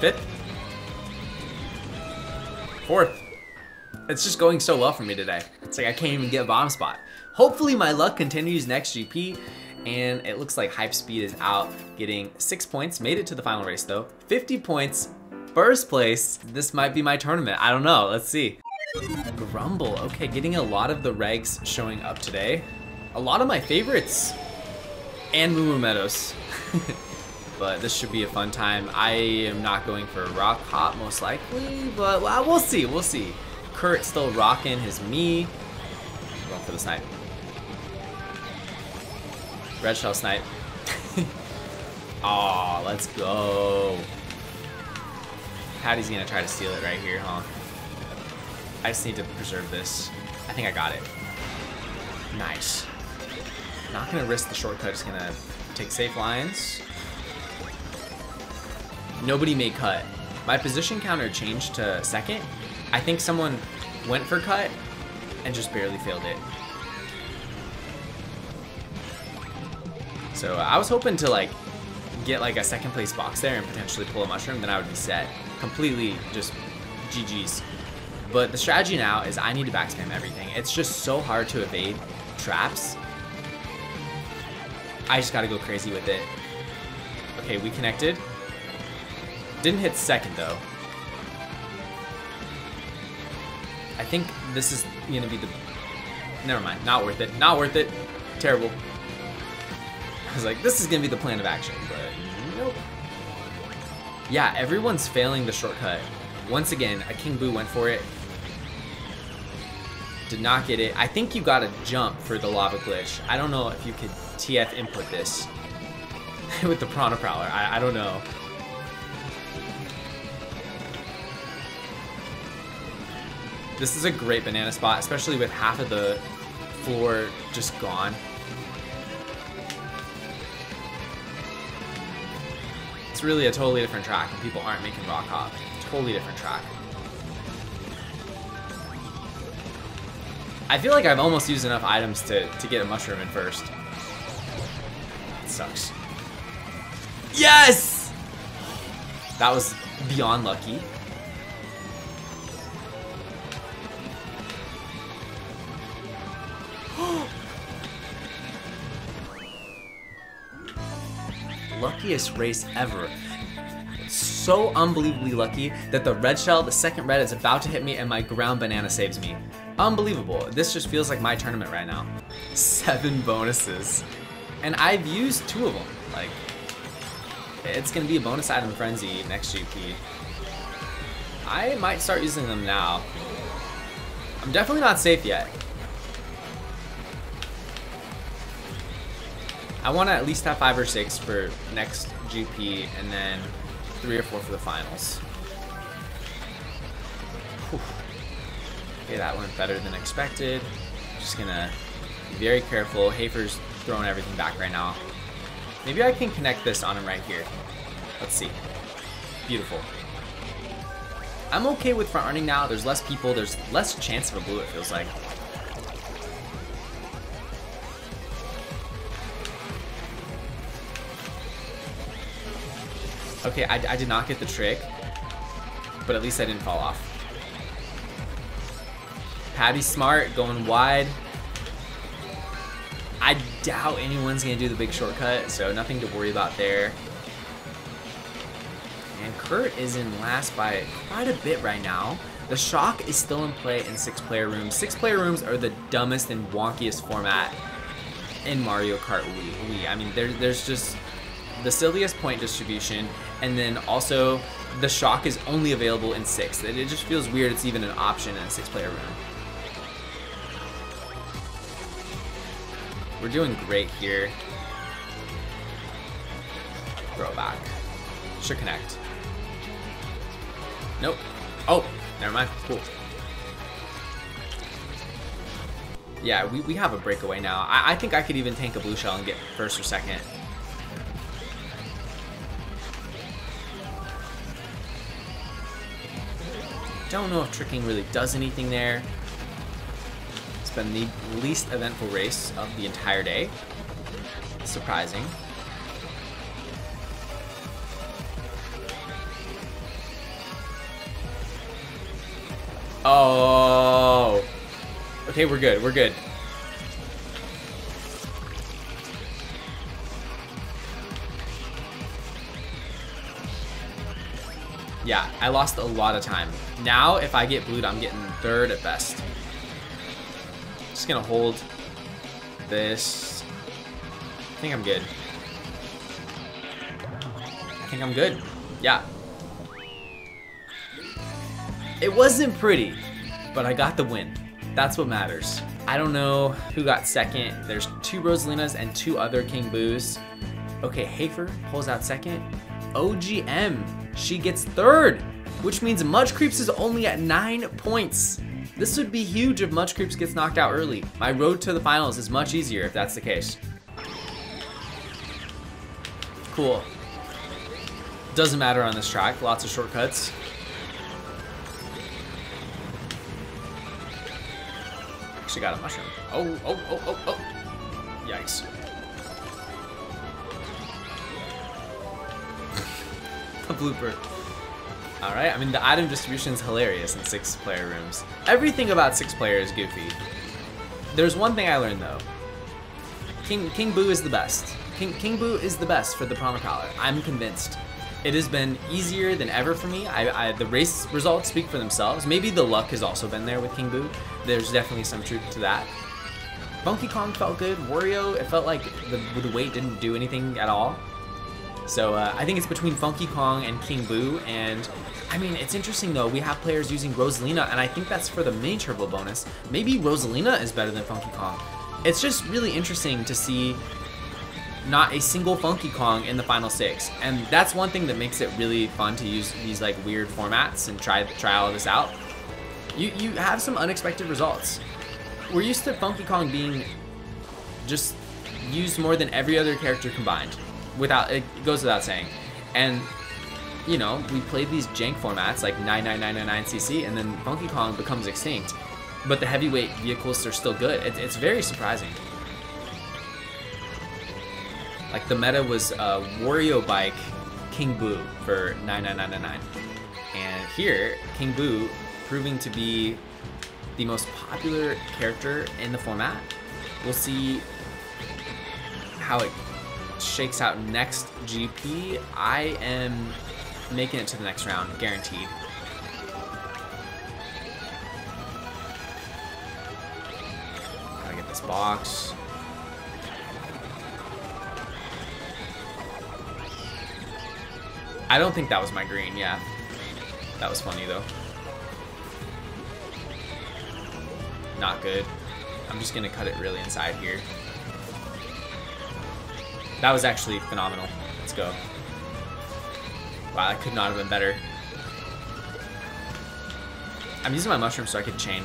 A: Fifth? Fourth. It's just going so well for me today. It's like I can't even get a bomb spot. Hopefully my luck continues next GP, and it looks like Hype Speed is out, getting six points. Made it to the final race, though. 50 points, first place. This might be my tournament. I don't know. Let's see. Grumble. Okay, getting a lot of the regs showing up today. A lot of my favorites. And Moo Meadows. but this should be a fun time. I am not going for Rock Hop most likely, but well, we'll see. We'll see. Kurt still rocking his me. Going for the snipe. Red shell snipe. Aw, let's go. Patty's gonna try to steal it right here, huh? I just need to preserve this. I think I got it. Nice. Not gonna risk the shortcut, just gonna take safe lines. Nobody made cut. My position counter changed to second. I think someone went for cut and just barely failed it. So I was hoping to like get like a second place box there and potentially pull a mushroom, then I would be set. Completely just GG's. But the strategy now is I need to backspam everything. It's just so hard to evade traps. I just gotta go crazy with it. Okay, we connected. Didn't hit second though. I think this is gonna be the... Never mind, not worth it. Not worth it. Terrible. I was like, this is gonna be the plan of action, but nope. Yeah, everyone's failing the shortcut. Once again, a King Boo went for it. Did not get it. I think you gotta jump for the lava glitch. I don't know if you could TF input this with the Piranha Prowler. I, I don't know. This is a great banana spot, especially with half of the floor just gone. It's really a totally different track and people aren't making rock hop. Totally different track. I feel like I've almost used enough items to, to get a mushroom in first. It sucks. Yes! That was beyond lucky. Luckiest race ever. So unbelievably lucky that the red shell, the second red, is about to hit me and my ground banana saves me. Unbelievable. This just feels like my tournament right now. Seven bonuses. And I've used two of them. Like, it's going to be a bonus item frenzy next GP. I might start using them now. I'm definitely not safe yet. I want to at least have five or six for next GP, and then three or four for the finals. Whew. Okay, that went better than expected. Just gonna be very careful. Hafer's throwing everything back right now. Maybe I can connect this on him right here. Let's see. Beautiful. I'm okay with front running now. There's less people. There's less chance of a blue, it feels like. Okay, I, I did not get the trick, but at least I didn't fall off. Patty Smart going wide. I doubt anyone's to do the big shortcut, so nothing to worry about there. And Kurt is in last by quite a bit right now. The Shock is still in play in six-player rooms. Six-player rooms are the dumbest and wonkiest format in Mario Kart Wii. I mean, there, there's just the silliest point distribution, and then also the shock is only available in six. It, just feels weird it's even an option in a six-player room. We're doing great here. Throw back. Should connect. Nope. Oh, never mind. Cool. Yeah, we, we have a breakaway now. I, I think I could even tank a blue shell and get first or second. Don't know if tricking really does anything there. It's been the least eventful race of the entire day. Surprising. Oh. Okay, we're good. We're good. I lost a lot of time. Now, if I get blued, I'm getting third at best. Just gonna hold this. I think I'm good. I think I'm good. Yeah. It wasn't pretty, but I got the win. That's what matters. I don't know who got second. There's two Rosalinas and two other King Boos. Okay, Hafer pulls out second. OGM, she gets third, which means Mudge Creeps is only at nine points. This would be huge if Mudge Creeps gets knocked out early. My road to the finals is much easier if that's the case. Cool. Doesn't matter on this track, lots of shortcuts. Actually got a mushroom. Oh, oh, oh, oh, oh. Yikes. a blooper. Alright, I mean the item distribution is hilarious in six player rooms. Everything about six player is goofy. There's one thing I learned though. King King Boo is the best. King King Boo is the best for the Promo Collar. I'm convinced. It has been easier than ever for me. I, I, the race results speak for themselves. Maybe the luck has also been there with King Boo. There's definitely some truth to that. Funky Kong felt good. Wario, it felt like the, the weight didn't do anything at all. So uh, I think it's between Funky Kong and King Boo, and I mean, it's interesting though, we have players using Rosalina, and I think that's for the mini turbo bonus. Maybe Rosalina is better than Funky Kong. It's just really interesting to see not a single Funky Kong in the final six, and that's one thing that makes it really fun to use these like weird formats and try try all of this out. You you have some unexpected results. We're used to Funky Kong being just used more than every other character combined without it goes without saying. And you know, we played these jank formats like 99999cc, and then Funky Kong becomes extinct. But the heavyweight vehicles are still good. It, it's very surprising. Like the meta was uh, Wario Bike King Boo for 99999. And here, King Boo proving to be the most popular character in the format. We'll see how it shakes out next GP, I am making it to the next round, guaranteed. Gotta get this box. I don't think that was my green, yeah. That was funny though. Not good. I'm just gonna cut it really inside here. That was actually phenomenal. Let's go. Wow, that could not have been better. I'm using my mushroom so I can chain.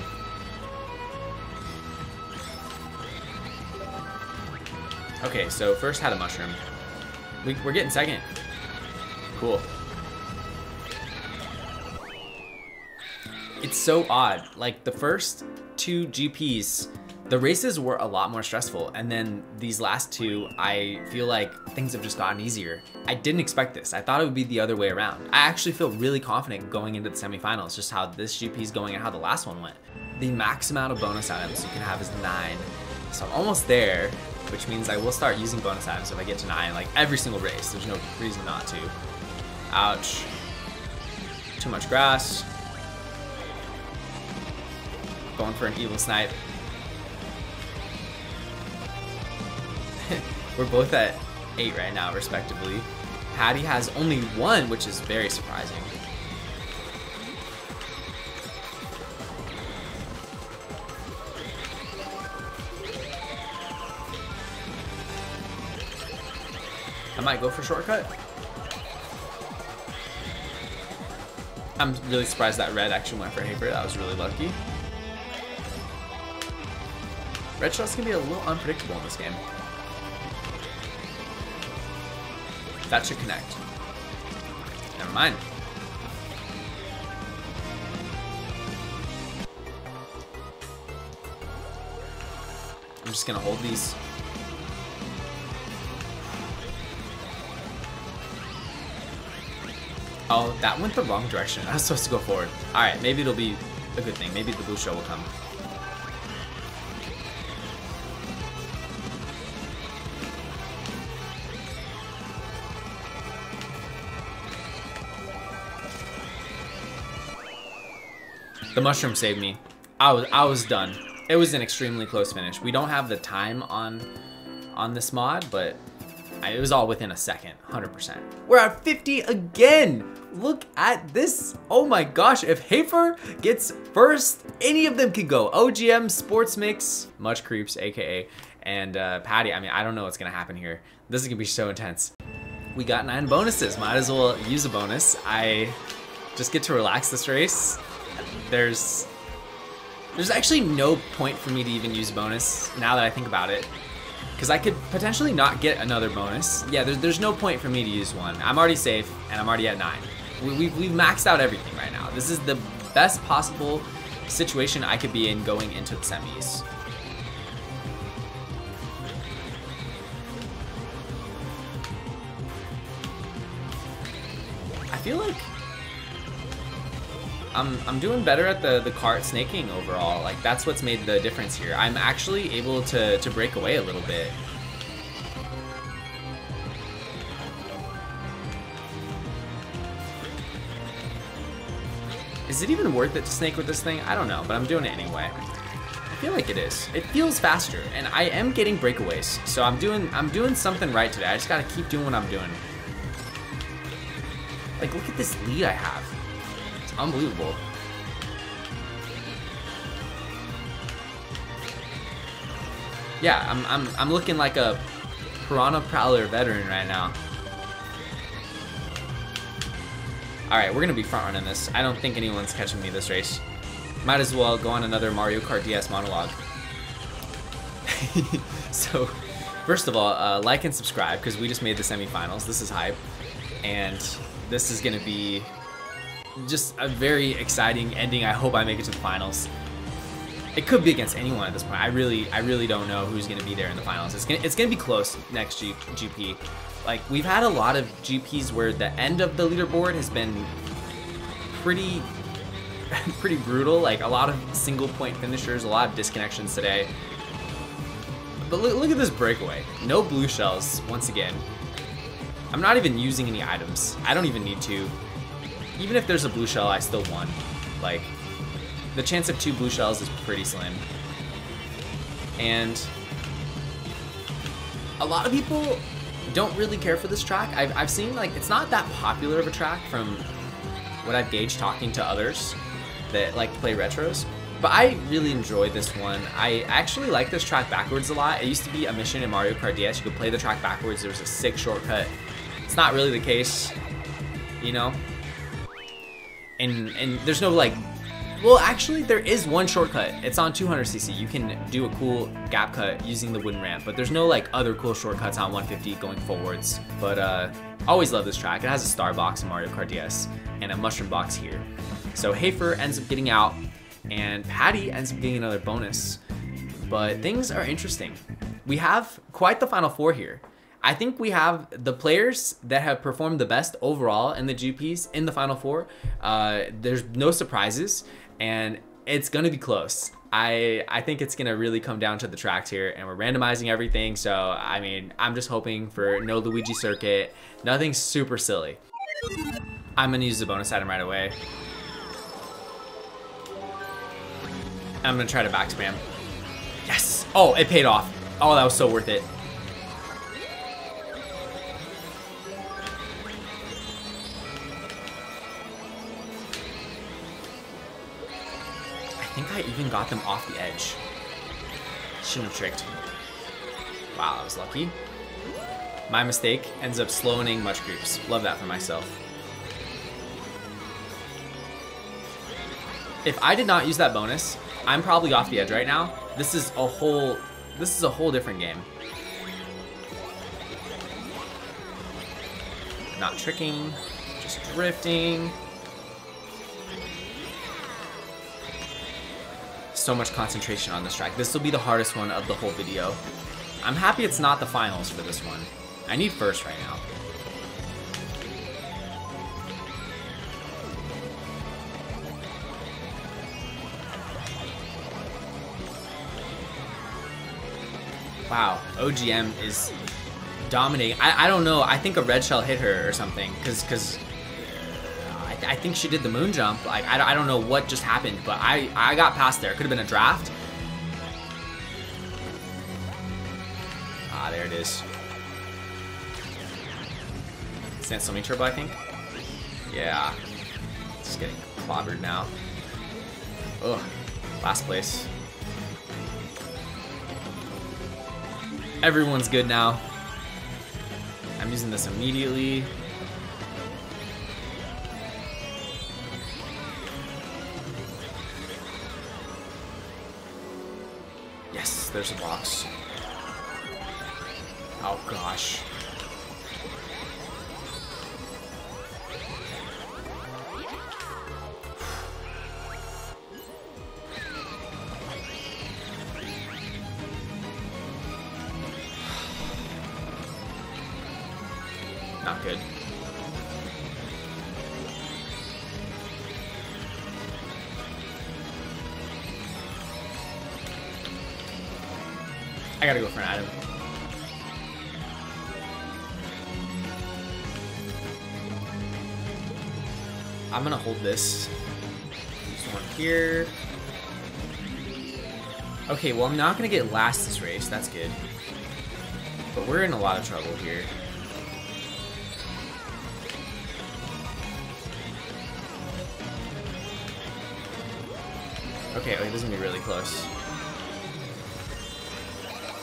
A: Okay, so first had a mushroom. We, we're getting second. Cool. It's so odd. Like, the first two GPs the races were a lot more stressful, and then these last two, I feel like things have just gotten easier. I didn't expect this. I thought it would be the other way around. I actually feel really confident going into the semifinals, just how this GP is going and how the last one went. The max amount of bonus items you can have is nine, so I'm almost there, which means I will start using bonus items if I get to nine, like every single race. There's no reason not to. Ouch. Too much grass. Going for an evil snipe. We're both at 8 right now, respectively. Patty has only one, which is very surprising. I might go for shortcut. I'm really surprised that red actually went for Haper. That was really lucky. Red Shell's gonna be a little unpredictable in this game. That should connect. Never mind. I'm just gonna hold these. Oh, that went the wrong direction. I was supposed to go forward. Alright, maybe it'll be a good thing. Maybe the blue shell will come. The mushroom saved me. I was I was done. It was an extremely close finish. We don't have the time on on this mod, but I, it was all within a second, 100%. We're at 50 again. Look at this. Oh my gosh, if Hafer gets first, any of them could go. OGM, Sports Mix, Much Creeps, AKA, and uh, Patty. I mean, I don't know what's gonna happen here. This is gonna be so intense. We got nine bonuses. Might as well use a bonus. I just get to relax this race there's there's actually no point for me to even use bonus now that I think about it. Because I could potentially not get another bonus. Yeah, there's, there's no point for me to use one. I'm already safe, and I'm already at 9. We, we've, we've maxed out everything right now. This is the best possible situation I could be in going into the semis. I feel like I'm, I'm doing better at the, the cart snaking overall. Like, that's what's made the difference here. I'm actually able to, to break away a little bit. Is it even worth it to snake with this thing? I don't know, but I'm doing it anyway. I feel like it is. It feels faster, and I am getting breakaways. So I'm doing I'm doing something right today. I just gotta keep doing what I'm doing. Like, look at this lead I have unbelievable. Yeah, I'm, I'm, I'm looking like a Piranha Prowler veteran right now. Alright, we're going to be front running this. I don't think anyone's catching me this race. Might as well go on another Mario Kart DS monologue. so, first of all, uh, like and subscribe because we just made the semifinals. This is hype. And this is going to be just a very exciting ending. I hope I make it to the finals. It could be against anyone at this point. I really, I really don't know who's going to be there in the finals. It's gonna, it's gonna be close next G GP. Like we've had a lot of GPs where the end of the leaderboard has been pretty, pretty brutal. Like a lot of single point finishers, a lot of disconnections today. But look, look at this breakaway. No blue shells once again. I'm not even using any items. I don't even need to even if there's a blue shell, I still won. Like, the chance of two blue shells is pretty slim. And a lot of people don't really care for this track. I've, I've seen, like, it's not that popular of a track from what I've gauged talking to others that like to play retros. But I really enjoy this one. I actually like this track backwards a lot. It used to be a mission in Mario Kart DS. You could play the track backwards. There was a sick shortcut. It's not really the case, you know? And and there's no like well actually there is one shortcut. It's on 200cc you can do a cool gap cut using the wooden ramp but there's no like other cool shortcuts on 150 going forwards. But uh always love this track. It has a star box in mario kart ds and a mushroom box here. So hafer ends up getting out and patty ends up getting another bonus. But things are interesting. We have quite the final four here I think we have the players that have performed the best overall in the GPs in the Final Four. Uh, there's no surprises, and it's to be close. I, I think it's to really come down to the tracks here, and we're randomizing everything. So, I mean, I'm just hoping for no Luigi circuit, nothing super silly. I'm to use the bonus item right away. I'm to try to back spam. Yes! Oh, it paid off. Oh, that was so worth it. Think I even got them off the edge. Shouldn't have tricked. Wow, I was lucky. My mistake ends up slowing much creeps. Love that for myself. If I did not use that bonus, I'm probably off the edge right now, This is a whole, this is a whole different game. Not tricking, just drifting. So much concentration on this track. This will be the hardest one of the whole video. I'm happy it's not the finals for this one. I need first right now. Wow, OGM is dominating. I, I don't know. I think a red shell hit her or something because because I, I, think she did the moon jump. Like I, I don't know what just happened, but I I got past there. Could have been a draft. Ah, there it is. Sand swimming turbo, I think. Yeah, just getting clobbered now. Ugh, last place. Everyone's good now. I'm using this immediately. There's a box. Oh gosh. This. This one here. Okay, well I'm not gonna get last this race, that's good. But we're in a lot of trouble here. Okay, this is gonna be really close.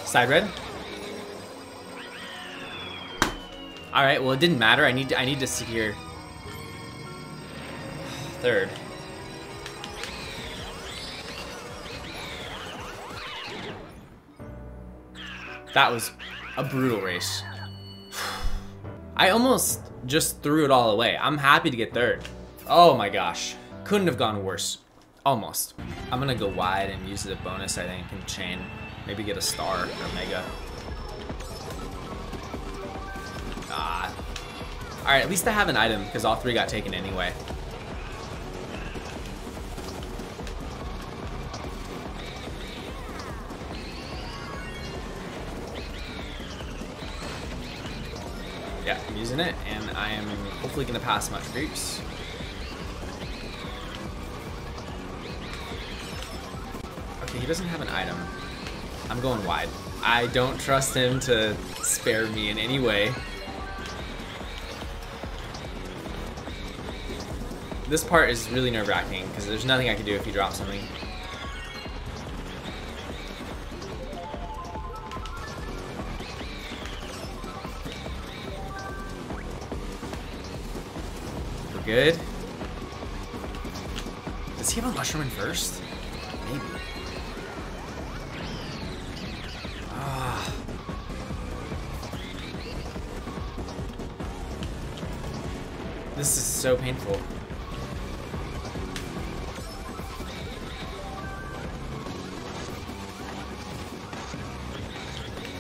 A: Side red. All right. Well, it didn't matter. I need to, I need to secure third. That was a brutal race. I almost just threw it all away. I'm happy to get third. Oh my gosh. Couldn't have gone worse. Almost. I'm gonna go wide and use the bonus, I think, and chain. Maybe get a star or mega. Ah. Alright, at least I have an item, because all three got taken anyway. Yeah, it, and I am hopefully going to pass much creeps. Okay, he doesn't have an item. I'm going wide. I don't trust him to spare me in any way. This part is really nerve-wracking because there's nothing I can do if he drops something. Good. Does he have a mushroom in first? Maybe. Ah. This is so painful.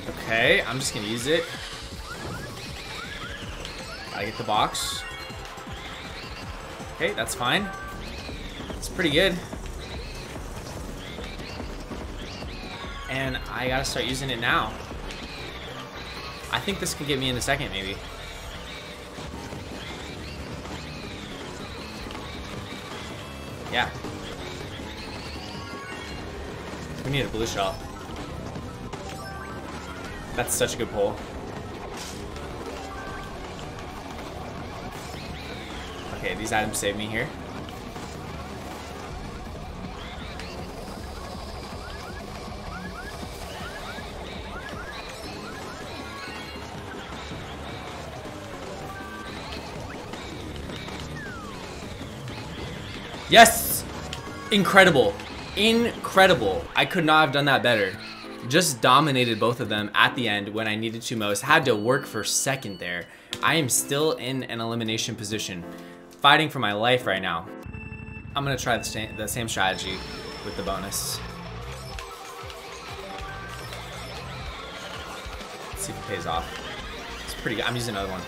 A: Okay, I'm just gonna use it. I get the box. Okay, that's fine. It's pretty good. And I gotta start using it now. I think this could get me in a second, maybe. Yeah. We need a blue shell. That's such a good pull. These items save me here. Yes! Incredible. incredible. I could not have done that better. Just dominated both of them at the end when I needed to most. Had to work for second there. I am still in an elimination position, fighting for my life right now. I'm gonna try the same, the same strategy with the bonus. Let's see if it pays off. It's pretty good. I'm using another one.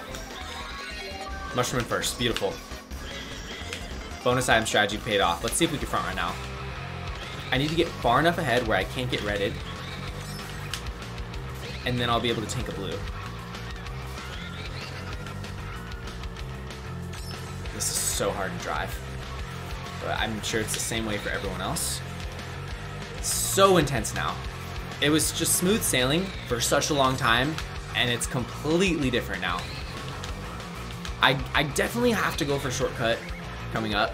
A: Mushroom first. Beautiful. Bonus item strategy paid off. Let's see if we can front right now. I need to get far enough ahead where I can't get redded. And then I'll be able to tank a blue. So hard to drive. But I'm sure it's the same way for everyone else. It's So intense now. It was just smooth sailing for such a long time, and it's completely different now. I, I definitely have to go for shortcut coming up.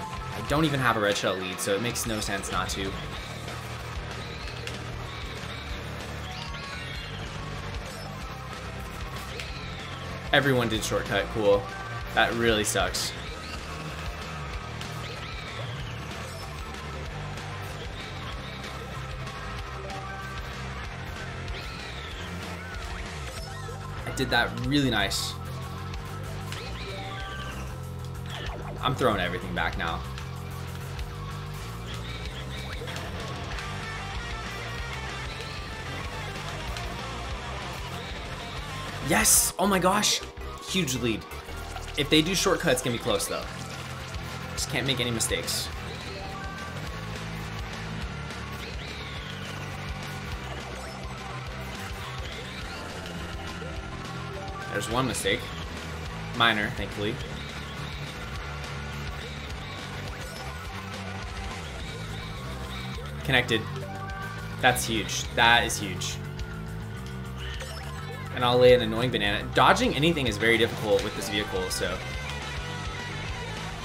A: I don't even have a red shell lead, so it makes no sense not to. Everyone did shortcut, cool. That really sucks. Did that really nice. I'm throwing everything back now. Yes! Oh my gosh! Huge lead. If they do shortcuts, it's gonna be close though. Just can't make any mistakes. There's one mistake. Minor, thankfully. Connected. That's huge. That is huge. And I'll lay an annoying banana. Dodging anything is very difficult with this vehicle, so...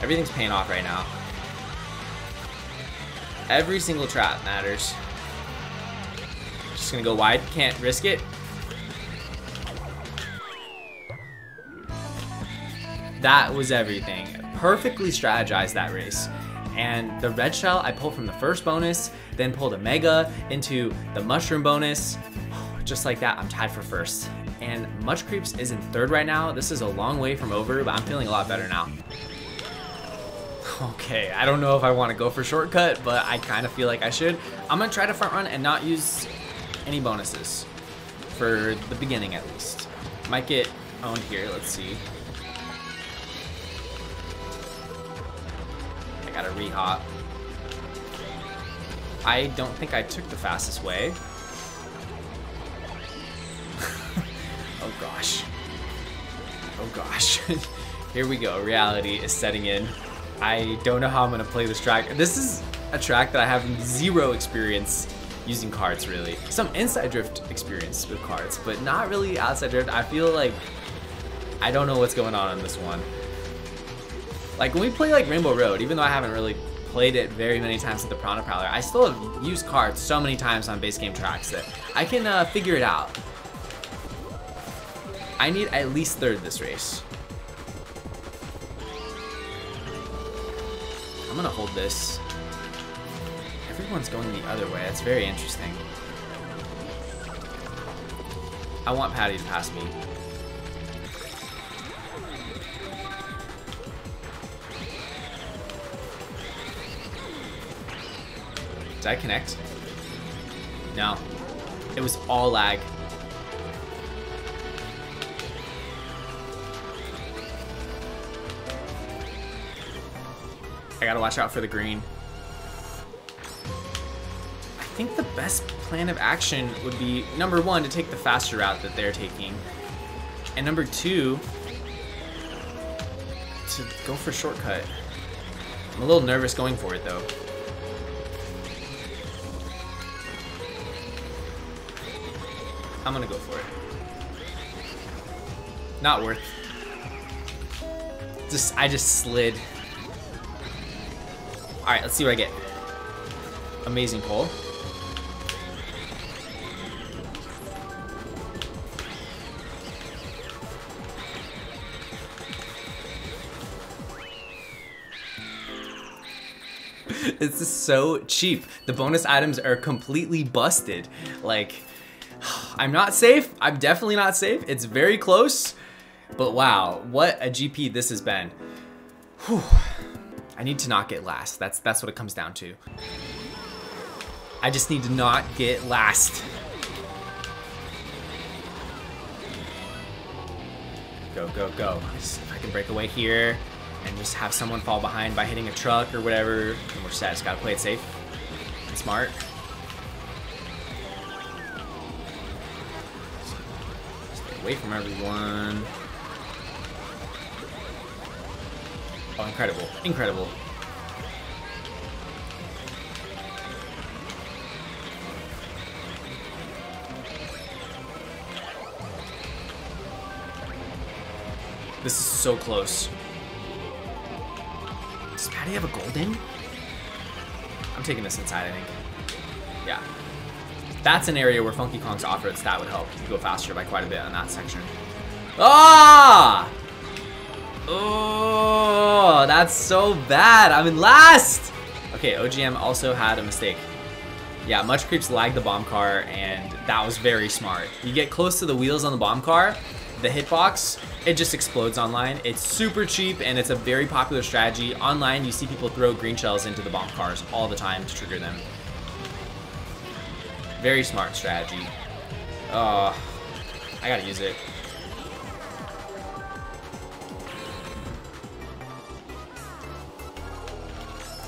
A: Everything's paying off right now. Every single trap matters. Just gonna go wide. Can't risk it. That was everything. Perfectly strategized that race. And the red shell I pulled from the first bonus, then pulled a mega into the mushroom bonus. Just like that, I'm tied for first. And Much Creeps is in third right now. This is a long way from over, but I'm feeling a lot better now. Okay, I don't know if I want to go for shortcut, but I kind of feel like I should. I'm going to try to front run and not use any bonuses. For the beginning, at least. Might get owned here, let's see. Rehop. I don't think I took the fastest way. oh gosh. Oh gosh. Here we go. Reality is setting in. I don't know how I'm to play this track. This is a track that I have zero experience using cards, really. Some inside drift experience with cards, but not really outside drift. I feel like I don't know what's going on in this one. Like when we play like Rainbow Road, even though I haven't really played it very many times with the Piranha Prowler, I still have used cards so many times on base game tracks that I can uh, figure it out. I need at least third this race. I'm gonna hold this. Everyone's going the other way. That's very interesting. I want Patty to pass me. Did I connect? No. It was all lag. I gotta watch out for the green. I think the best plan of action would be, number one, to take the faster route that they're taking. And number two, to go for shortcut. I'm a little nervous going for it though. I'm gonna go for it. Not worth. Just, I just slid. Alright, let's see what I get. Amazing pull. this is so cheap. The bonus items are completely busted. Like, I'm not safe. I'm definitely not safe. It's very close. But wow, what a GP this has been. Whew. I need to not get last. That's that's what it comes down to. I just need to not get last. Go, go, go. If I can break away here and just have someone fall behind by hitting a truck or whatever, then we're set. Just gotta play it safe and smart. Away from everyone. Oh, incredible. Incredible. This is so close. Does Patty have a golden? I'm taking this inside, I think. Yeah. That's an area where Funky Kong's off-road stat would help go faster by quite a bit on that section. Ah! Oh, that's so bad. I'm in last. Okay, OGM also had a mistake. Yeah, Much Creeps lagged the bomb car, and that was very smart. You get close to the wheels on the bomb car, the hitbox, it just explodes online. It's super cheap, and it's a very popular strategy. Online, you see people throw green shells into the bomb cars all the time to trigger them. Very smart strategy. Oh, I gotta use it.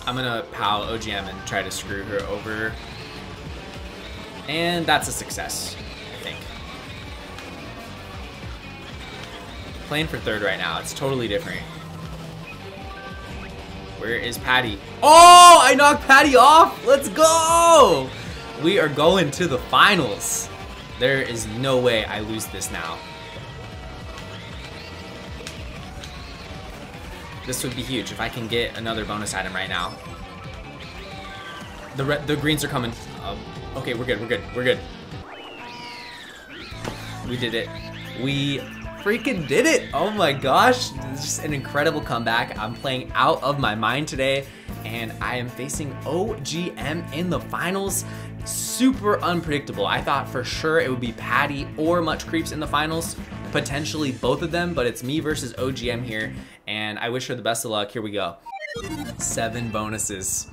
A: I'm gonna pal OGM and try to screw her over. And that's a success, I think. Playing for third right now, it's totally different. Where is Patty? Oh, I knocked Patty off. Let's go. We are going to the finals. There is no way I lose this now. This would be huge if I can get another bonus item right now. The the greens are coming. Um, okay, we're good, we're good, we're good. We did it. We freaking did it. Oh my gosh, this is just an incredible comeback. I'm playing out of my mind today and I am facing OGM in the finals. Super unpredictable. I thought for sure it would be Patty or Much Creeps in the finals, potentially both of them, but it's me versus OGM here and I wish her the best of luck. Here we go. Seven bonuses.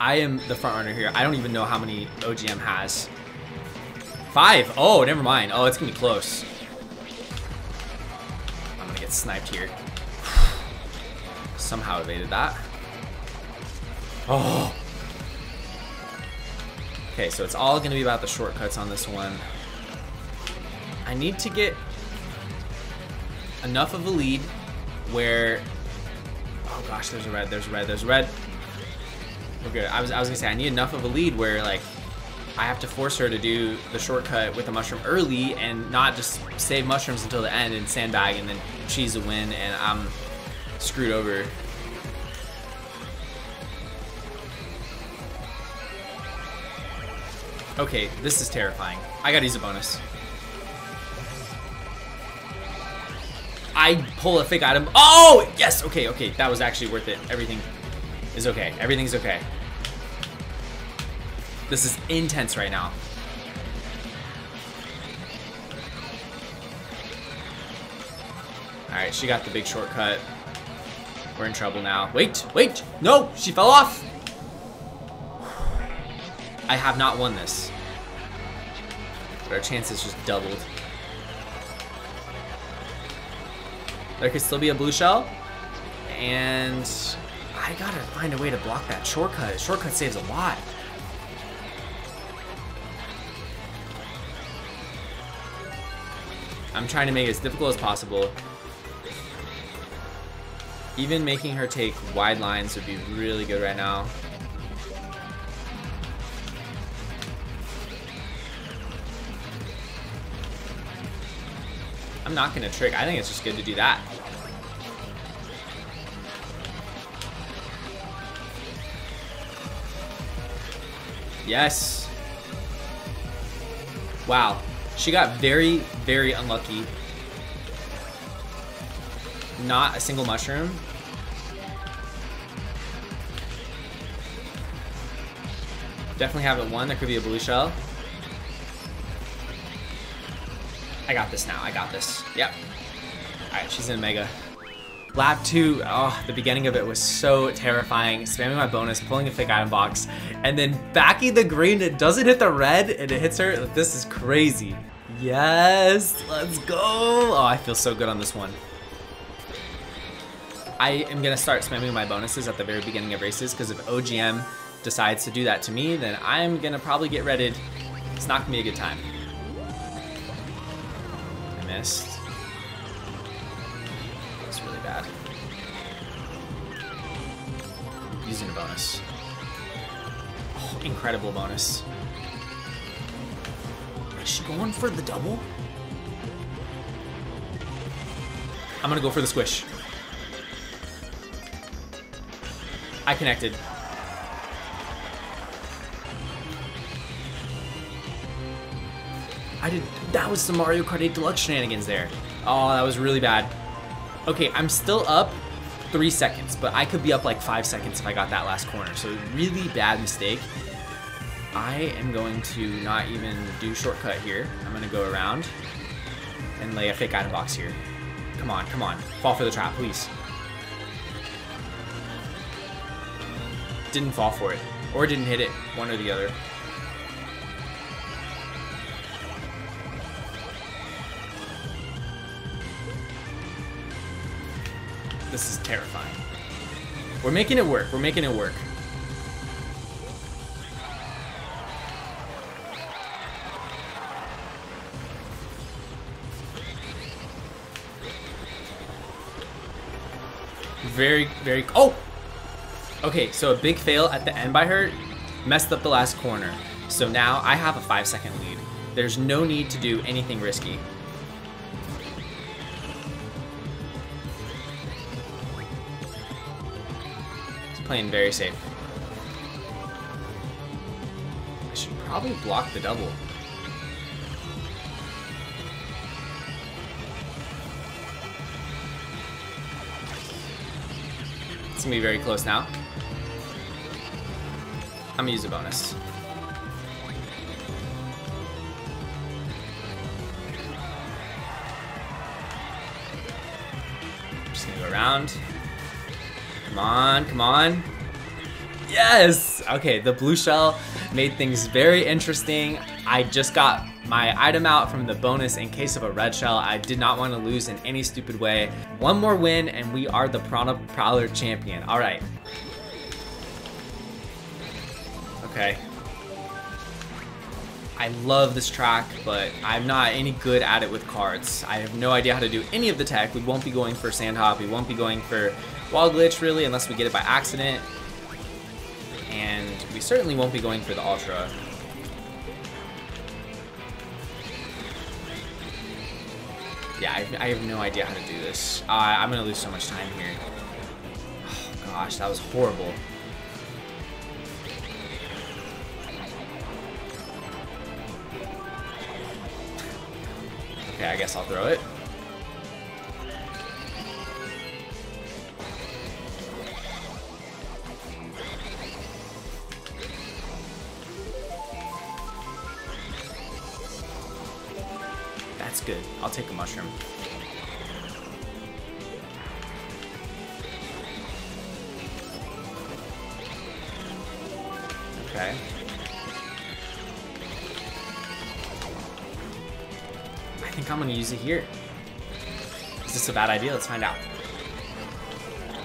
A: I am the front runner here. I don't even know how many OGM has. Five. Oh, never mind. Oh, it's gonna be close. I'm gonna get sniped here. Somehow evaded that. Oh. Okay, so it's all gonna be about the shortcuts on this one. I need to get enough of a lead where oh gosh there's a red there's a red there's a red. We're good. I was, I was gonna say I need enough of a lead where like I have to force her to do the shortcut with the mushroom early and not just save mushrooms until the end and sandbag and then cheese a win and I'm screwed over okay this is terrifying I gotta use a bonus I pull a fake item. Oh, yes. Okay, okay. That was actually worth it. Everything is okay. Everything's okay. This is intense right now. Alright, she got the big shortcut. We're in trouble now. Wait, wait. No, she fell off. I have not won this. But our chances just doubled. There could still be a blue shell. And I gotta find a way to block that shortcut. Shortcut saves a lot. I'm trying to make it as difficult as possible. Even making her take wide lines would be really good right now. I'm not gonna trick. I think it's just good to do that. Yes. Wow. She got very, very unlucky. Not a single mushroom. Definitely haven't won. There could be a blue shell. I got this now. I got this. Yep. Alright, she's in Mega. Lap 2, oh, the beginning of it was so terrifying. Spamming my bonus, pulling a fake item box, and then backing the green. It doesn't hit the red, and it hits her. This is crazy. Yes, let's go. Oh, I feel so good on this one. I am gonna start spamming my bonuses at the very beginning of races because if OGM decides to do that to me, then I'm gonna probably get redded. It's not gonna be a good time. Missed. That's really bad. Using a bonus. Oh, incredible bonus. Is she going for the double? I'm gonna go for the squish. I connected. I did, that was some Mario Kart 8 Deluxe shenanigans there. Oh, that was really bad. Okay, I'm still up three seconds, but I could be up like five seconds if I got that last corner. So really bad mistake. I am going to not even do shortcut here. I'm gonna go around and lay a fake item box here. Come on, come on. Fall for the trap, please. didn't fall for it. Or didn't hit it, one or the other. This is terrifying. We're making it work. We're making it work. Very, very... Oh! Okay, so a big fail at the end by her messed up the last corner. So now I have a five second lead. There's no need to do anything risky. Playing very safe. I should probably block the double. It's gonna be very close now. I'm gonna use a bonus. Just gonna go around. Come on, come on. Yes! Okay, the blue shell made things very interesting. I just got my item out from the bonus in case of a red shell. I did not want to lose in any stupid way. One more win and we are the Piranha Prowler champion. All right. Okay. I love this track, but I'm not any good at it with cards. I have no idea how to do any of the tech. We won't be going for Sand Hop. We won't be going for Wall Glitch, really, unless we get it by accident. And we certainly won't be going for the Ultra. Yeah, I, have no idea how to do this. Uh, I'm going to lose so much time here. Oh, gosh, that was horrible. Okay, I guess I'll throw it. That's good. I'll take a mushroom. Okay. I think I'm gonna use it here. Is this a bad idea? Let's find out.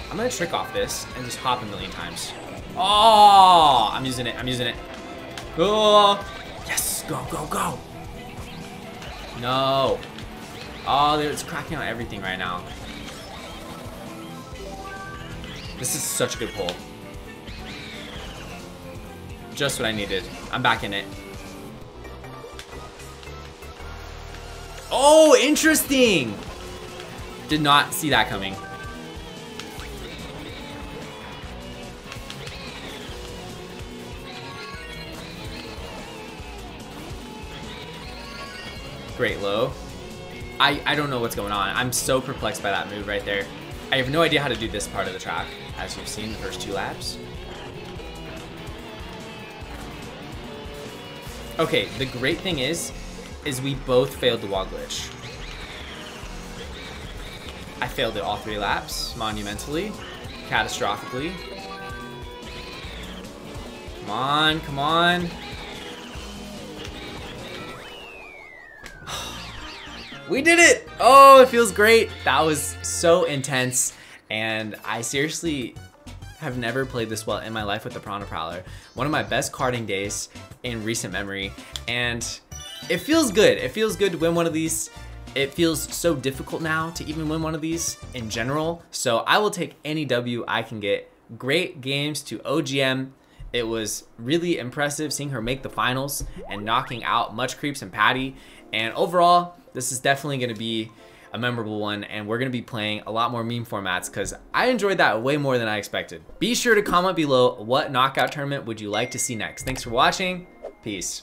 A: I'm gonna trick off this and just hop a million times. Oh, I'm using it. I'm using it. Oh, yes, go, go, go. No. Oh, it's cracking on everything right now. This is such a good pull. Just what I needed. I'm back in it. Oh, interesting. Did not see that coming. Great low. I, I don't know what's going on. I'm so perplexed by that move right there. I have no idea how to do this part of the track, as you've seen the first two laps. Okay, the great thing is, is we both failed the wall glitch. I failed it all three laps, monumentally, catastrophically. Come on, come on. We did it! Oh, it feels great. That was so intense. And I seriously have never played this well in my life with the Piranha Prowler. One of my best karting days in recent memory. And it feels good. It feels good to win one of these. It feels so difficult now to even win one of these in general. So I will take any W I can get. Great games to OGM. It was really impressive seeing her make the finals and knocking out Much Creeps and Patty. And overall, this is definitely going to be a memorable one and we're going to be playing a lot more meme formats because I enjoyed that way more than I expected. Be sure to comment below what knockout tournament would you like to see next. Thanks for watching. Peace.